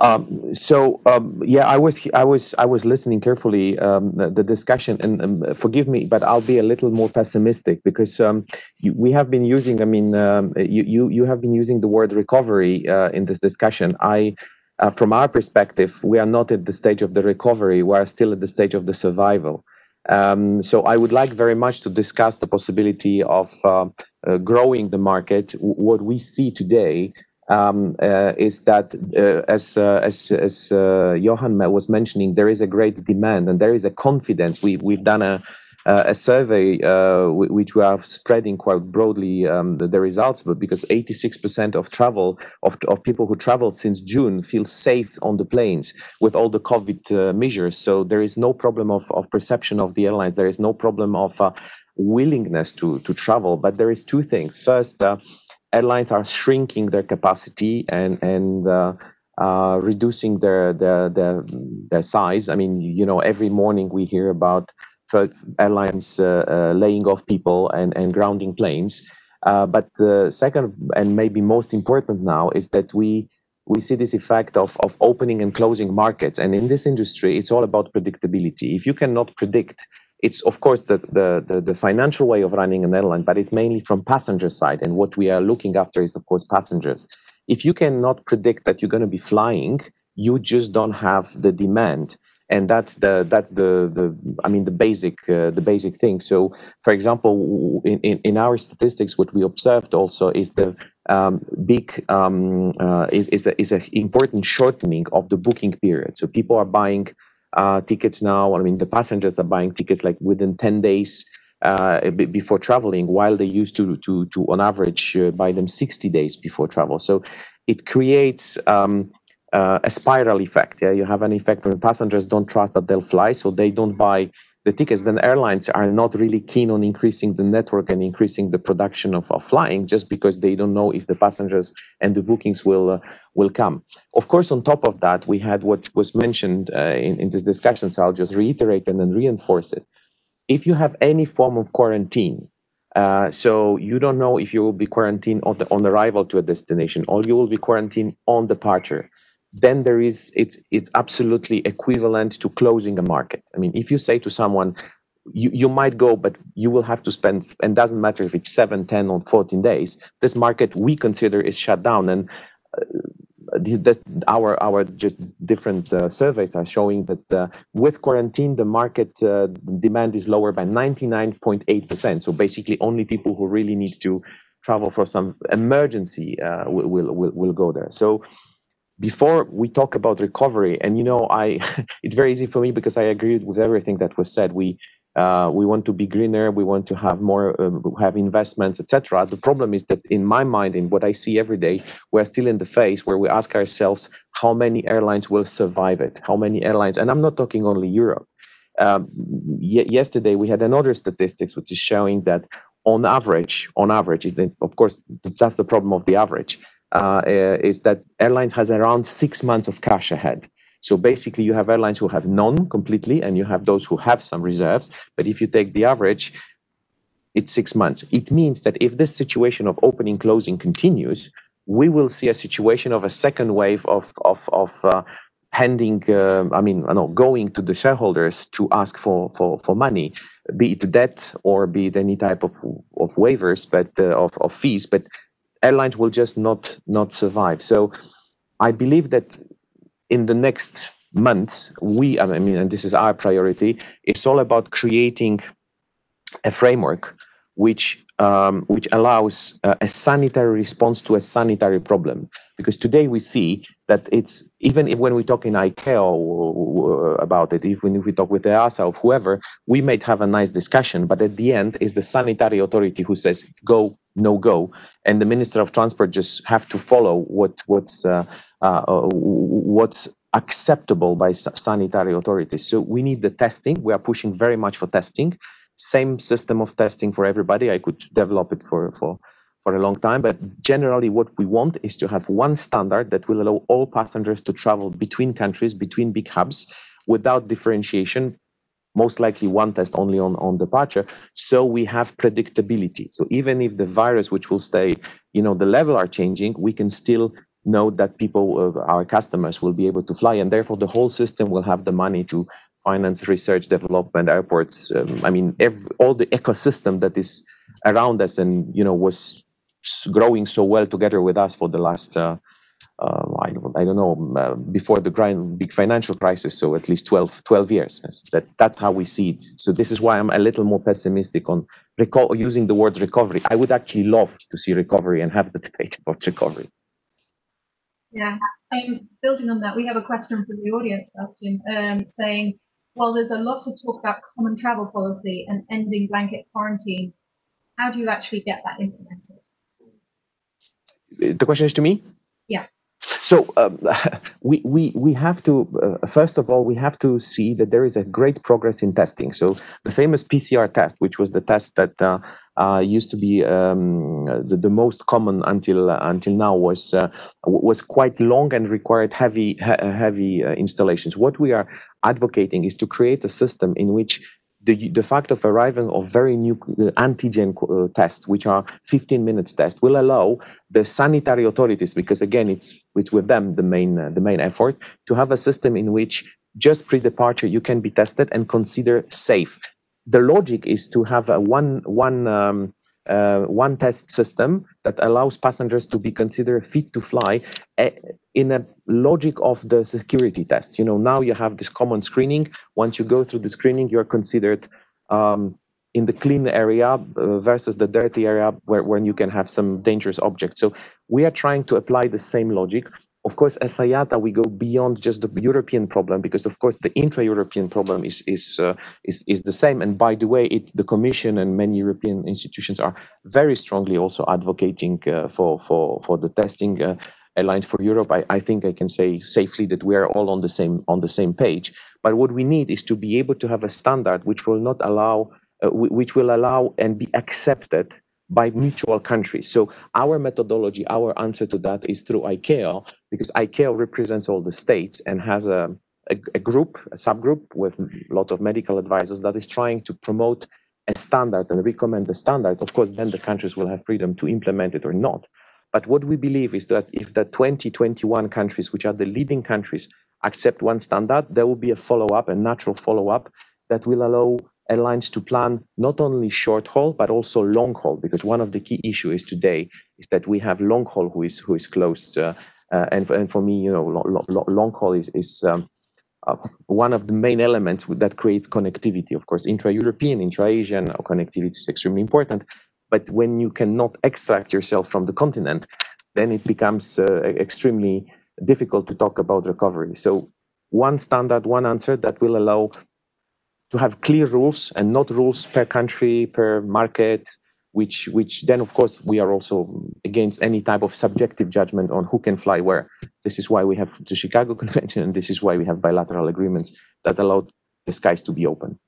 Um, so um, yeah, I was I was I was listening carefully um, the, the, discussion, and um, forgive me, but I'll be a little more pessimistic because um, you, we have been using. I mean, um, you you you have been using the word recovery uh, in this discussion. I. Uh, from our perspective, we are not at the stage of the recovery. We are still at the stage of the survival. so I would like very much to discuss the possibility of uh, uh, growing the market. What we see today um, uh, is that uh, as uh, as as uh, Johan was mentioning, there is a great demand and there is a confidence. We we've done a a survey uh, which we are spreading quite broadly um, the, the, results, but because 86% of travel of, of people who traveled since June feel safe on the planes with all the COVID uh, measures. So there is no problem of, of perception of the airlines. There is no problem of uh, willingness to to travel. But there is two things. First airlines are shrinking their capacity and and uh, uh, reducing their, their their their size. I mean, you know, every morning we hear about airlines uh, uh, laying off people and and grounding planes. Uh, but the second and maybe most important now is that we we see this effect of, of opening and closing markets. And in this industry, it's all about predictability. If you cannot predict, it's of course the, the, the, the financial way of running an airline, but it's mainly from passenger side. And what we are looking after is, of course, passengers. If you cannot predict that you're going to be flying, you just don't have the demand and that's the that's the the i mean the basic uh, the basic thing so for example in, in, in our statistics what we observed also is the um, big um, uh, is, is a is a important shortening of the booking period so people are buying uh, tickets now i mean the passengers are buying tickets like within 10 days uh, before traveling, while they used to to to on average uh, buy them 60 days before travel. So it creates um, uh, a spiral effect. Yeah, you have an effect when passengers don't trust that they'll fly, so they don't buy the tickets. Then airlines are not really keen on increasing the network and increasing the production of, of flying, just because they don't know if the passengers and the bookings will uh, will come. Of course, on top of that, we had what was mentioned uh, in in this discussion. So I'll just reiterate and then reinforce it. If you have any form of quarantine, uh, so you don't know if you will be quarantined on, the, on arrival to a destination or you will be quarantined on departure then there is it's it's absolutely equivalent to closing a market. I mean, if you say to someone, you, you might go, but you will have to spend, and doesn't matter if it's 7, 10, or 14 days, this market we consider is shut down. And uh, our our just different uh, surveys are showing that uh, with quarantine the market uh, demand is lower by 99.8%. So basically, only people who really need to travel for some emergency uh, will, will will go there. So before we talk about recovery and you know i it's very easy for me because i agree with everything that was said. We uh, we want to be greener we want to have more uh, have investments etc the problem is that in my mind in what i see every day we're still in the phase where we ask ourselves how many airlines will survive it how many airlines and i'm not talking only europe. Um, yesterday we had another statistics which is showing that on average on average of course that's the problem of the average uh, uh, is that airlines has around six months of cash ahead. So basically, you have airlines who have none completely, and you have those who have some reserves. But if you take the average, it's six months. It means that if this situation of opening closing continues, we will see a situation of a second wave of of of uh, handing. Uh, I mean, know, going to the shareholders to ask for for for money, be it debt or be it any type of of waivers, but uh, of of fees. But airlines will just not not survive. So I believe that in the next months, we, I mean, and this is our priority, it's all about creating a framework which um, which allows uh, a sanitary response to a sanitary problem. Because today we see that it's even when we talk in ICAO about it, even if we talk with EASA or whoever, we might have a nice discussion, but at the end is the sanitary authority who says go, no go, and the Minister of Transport just have to follow what what's uh, uh, what's acceptable by sanitary authorities. So we need the testing. We are pushing very much for testing same system of testing for everybody. I could develop it for, for, for a long time, but generally what we want is to have one standard that will allow all passengers to travel between countries, between big hubs, without differentiation, most likely one test only on, on departure. So we have predictability. So even if the virus, which will stay, you know, the level are changing, we can still know that people, uh, our customers will be able to fly and therefore the whole system will have the money to finance, research, development, airports. Um, I mean, every, all the ecosystem that is around us and you know was growing so well together with us for the last uh, uh, I, don't, I don't know uh, before the grind, big financial crisis so at least 12, 12 years. That's that's how we see it. So this is why i'm a little more pessimistic on reco- using the word recovery. I would actually love to see recovery and have the debate about recovery. Yeah um, building on that we have a question from the audience Bastian, um, saying while there's a lot of talk about common travel policy and ending blanket quarantines, how do you actually get that implemented? The question is to me? Yeah. So um, we, we, we have to, uh, first of all, we have to see that there is a great progress in testing. So the famous PCR test, which was the test that uh, uh, used to be um, the, the most common until uh, until now, was uh, was quite long and required heavy he heavy uh, installations. What we are advocating is to create a system in which the, the fact of arriving of very new uh, antigen uh, tests, which are 15 minutes test, will allow the sanitary authorities, because again, it's, it's with them the main, uh, the main effort, to have a system in which just pre-departure you can be tested and considered safe. The logic is to have a one, one, um, uh, one test system that allows passengers to be considered fit to fly uh, in a logic of the security test. You know, now you have this common screening. Once you go through the screening, you're considered um, in the clean area uh, versus the dirty area where, where you can have some dangerous objects. So we are trying to apply the same logic. Of course, as IATA, we go beyond just the European problem because, of course, the intra-European problem is is, uh, is is the same. And by the way, it, the Commission and many European institutions are very strongly also advocating uh, for for for the testing. Uh, Airlines for Europe, I, I think I can say safely that we are all on the same on the same page. But what we need is to be able to have a standard which will not allow, uh, which will allow and be accepted by mutual countries. So our methodology, our answer to that is through ICAO, because ICAO represents all the states and has a, a, a, group, a subgroup with lots of medical advisors that is trying to promote a standard and recommend the standard. Of course, then the countries will have freedom to implement it or not. But what we believe is that if the 2021 countries, which are the leading countries, accept one standard, there will be a follow-up, a natural follow-up that will allow airlines to plan not only short haul but also long haul because one of the key issues today is that we have long haul who is who is closed uh, uh, and, and for me you know long, long, long haul is, is um, uh, one of the main elements that creates connectivity of course intra-european intra-asian connectivity is extremely important but when you cannot extract yourself from the continent, then it becomes uh, extremely difficult to talk about recovery. So one standard, one answer that will allow to have clear rules and not rules per country, per market, which which then of course we are also against any type of subjective judgment on who can fly where. This is why we have the Chicago Convention and this is why we have bilateral agreements that allow the skies to be open.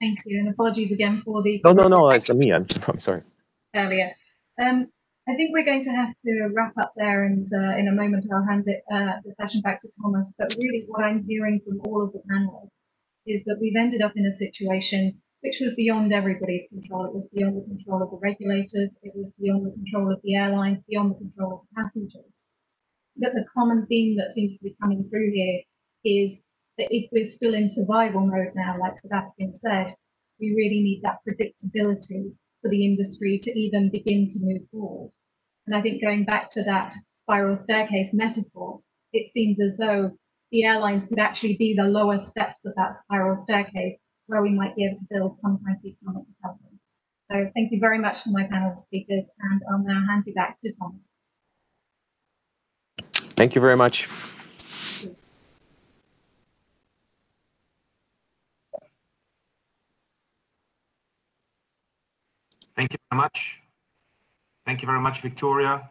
Thank you, and apologies again for the. No, no, no, it's me. I'm, I'm sorry. Earlier. Um, I think we're going to have to wrap up there, and uh, in a moment I'll hand it, uh, the session back to Thomas. But really, what I'm hearing from all of the panelists is that we've ended up in a situation which was beyond everybody's control. It was beyond the control of the regulators. It was beyond the control of the airlines, beyond the control of the passengers. But the common theme that seems to be coming through here is that if we're still in survival mode now, like Sebastian said, we really need that predictability for the industry to even begin to move forward. And I think going back to that spiral staircase metaphor, it seems as though the airlines could actually be the lower steps of that spiral staircase where we might be able to build some kind of economic recovery. So thank you very much to my panel of speakers, and I'll now hand you back to Thomas. Thank you very much. Thank you very much. Thank you very much, Victoria.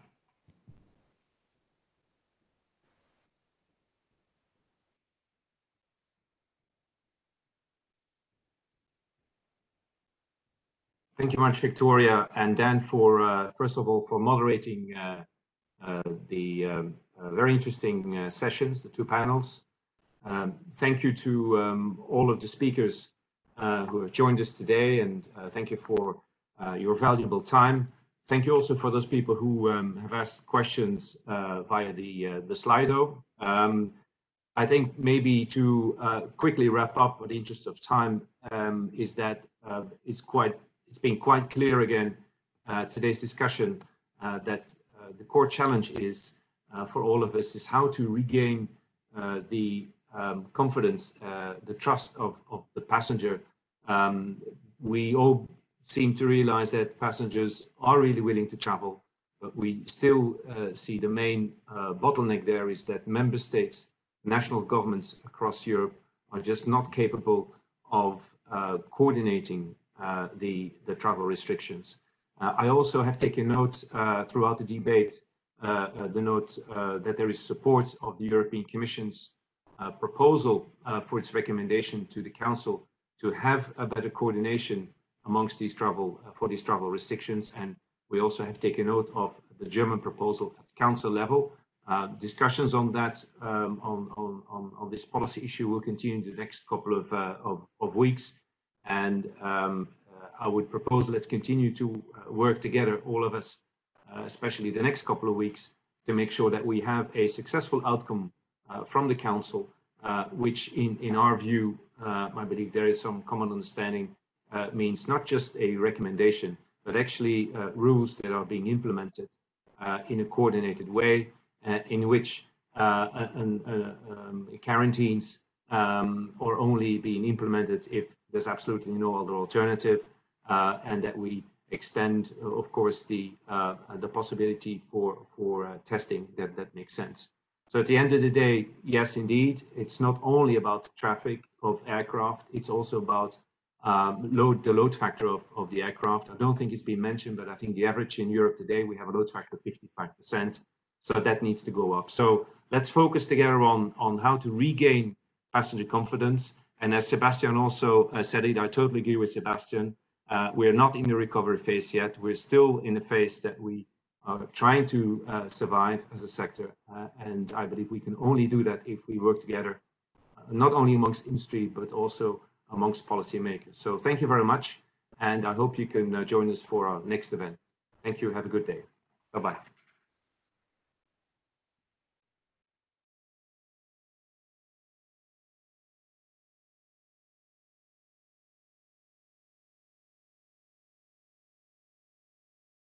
Thank you much, Victoria and Dan, for uh, first of all for moderating uh, uh, the um, uh, very interesting uh, sessions, the two panels. Um, thank you to um, all of the speakers uh, who have joined us today, and thank you for your valuable time. Thank you also for those people who um, have asked questions via the the Slido. Um, I think maybe to quickly wrap up, in the interest of time, is that it's quite it's been quite clear again uh, today's discussion that the core challenge is for all of us is how to regain the um, confidence, the trust of of the passenger. Um, we all seem to realize that passengers are really willing to travel, but we still uh, see the main uh, bottleneck there is that member states, national governments across Europe are just not capable of uh, coordinating uh, the, the travel restrictions. Uh, I also have taken note uh, throughout the debate, the note that there is support of the European Commission's proposal for its recommendation to the Council to have a better coordination amongst these travel uh, for these travel restrictions. And we also have taken note of the German proposal at council level Uh, discussions on that, um, on, on, on, on, this policy issue will continue in the next couple of, uh, of, of, weeks. And um, uh, I would propose let's continue to uh, work together, all of us, uh, especially the next couple of weeks, to make sure that we have a successful outcome uh, from the Council, which in, in our view, I believe there is some common understanding, means not just a recommendation, but actually rules that are being implemented in a coordinated way uh, in which uh, um, quarantines um, are only being implemented if there's absolutely no other alternative, uh, and that we extend, of course, the the possibility for for testing that that makes sense. So at the end of the day, yes, indeed, it's not only about traffic of aircraft, it's also about um, load the load factor of, of the aircraft. I don't think it's been mentioned, but I think the average in Europe today, we have a load factor of 55%. So that needs to go up. So let's focus together on, on how to regain passenger confidence. And as Sebastian also uh, said it, I totally agree with Sebastian. Uh, we're not in the recovery phase yet. We're still in a phase that we are trying to uh, survive as a sector. Uh, and I believe we can only do that if we work together, uh, not only amongst industry, but also amongst policymakers. So thank you very much. And I hope you can uh, join us for our next event. Thank you. Have a good day. Bye-bye.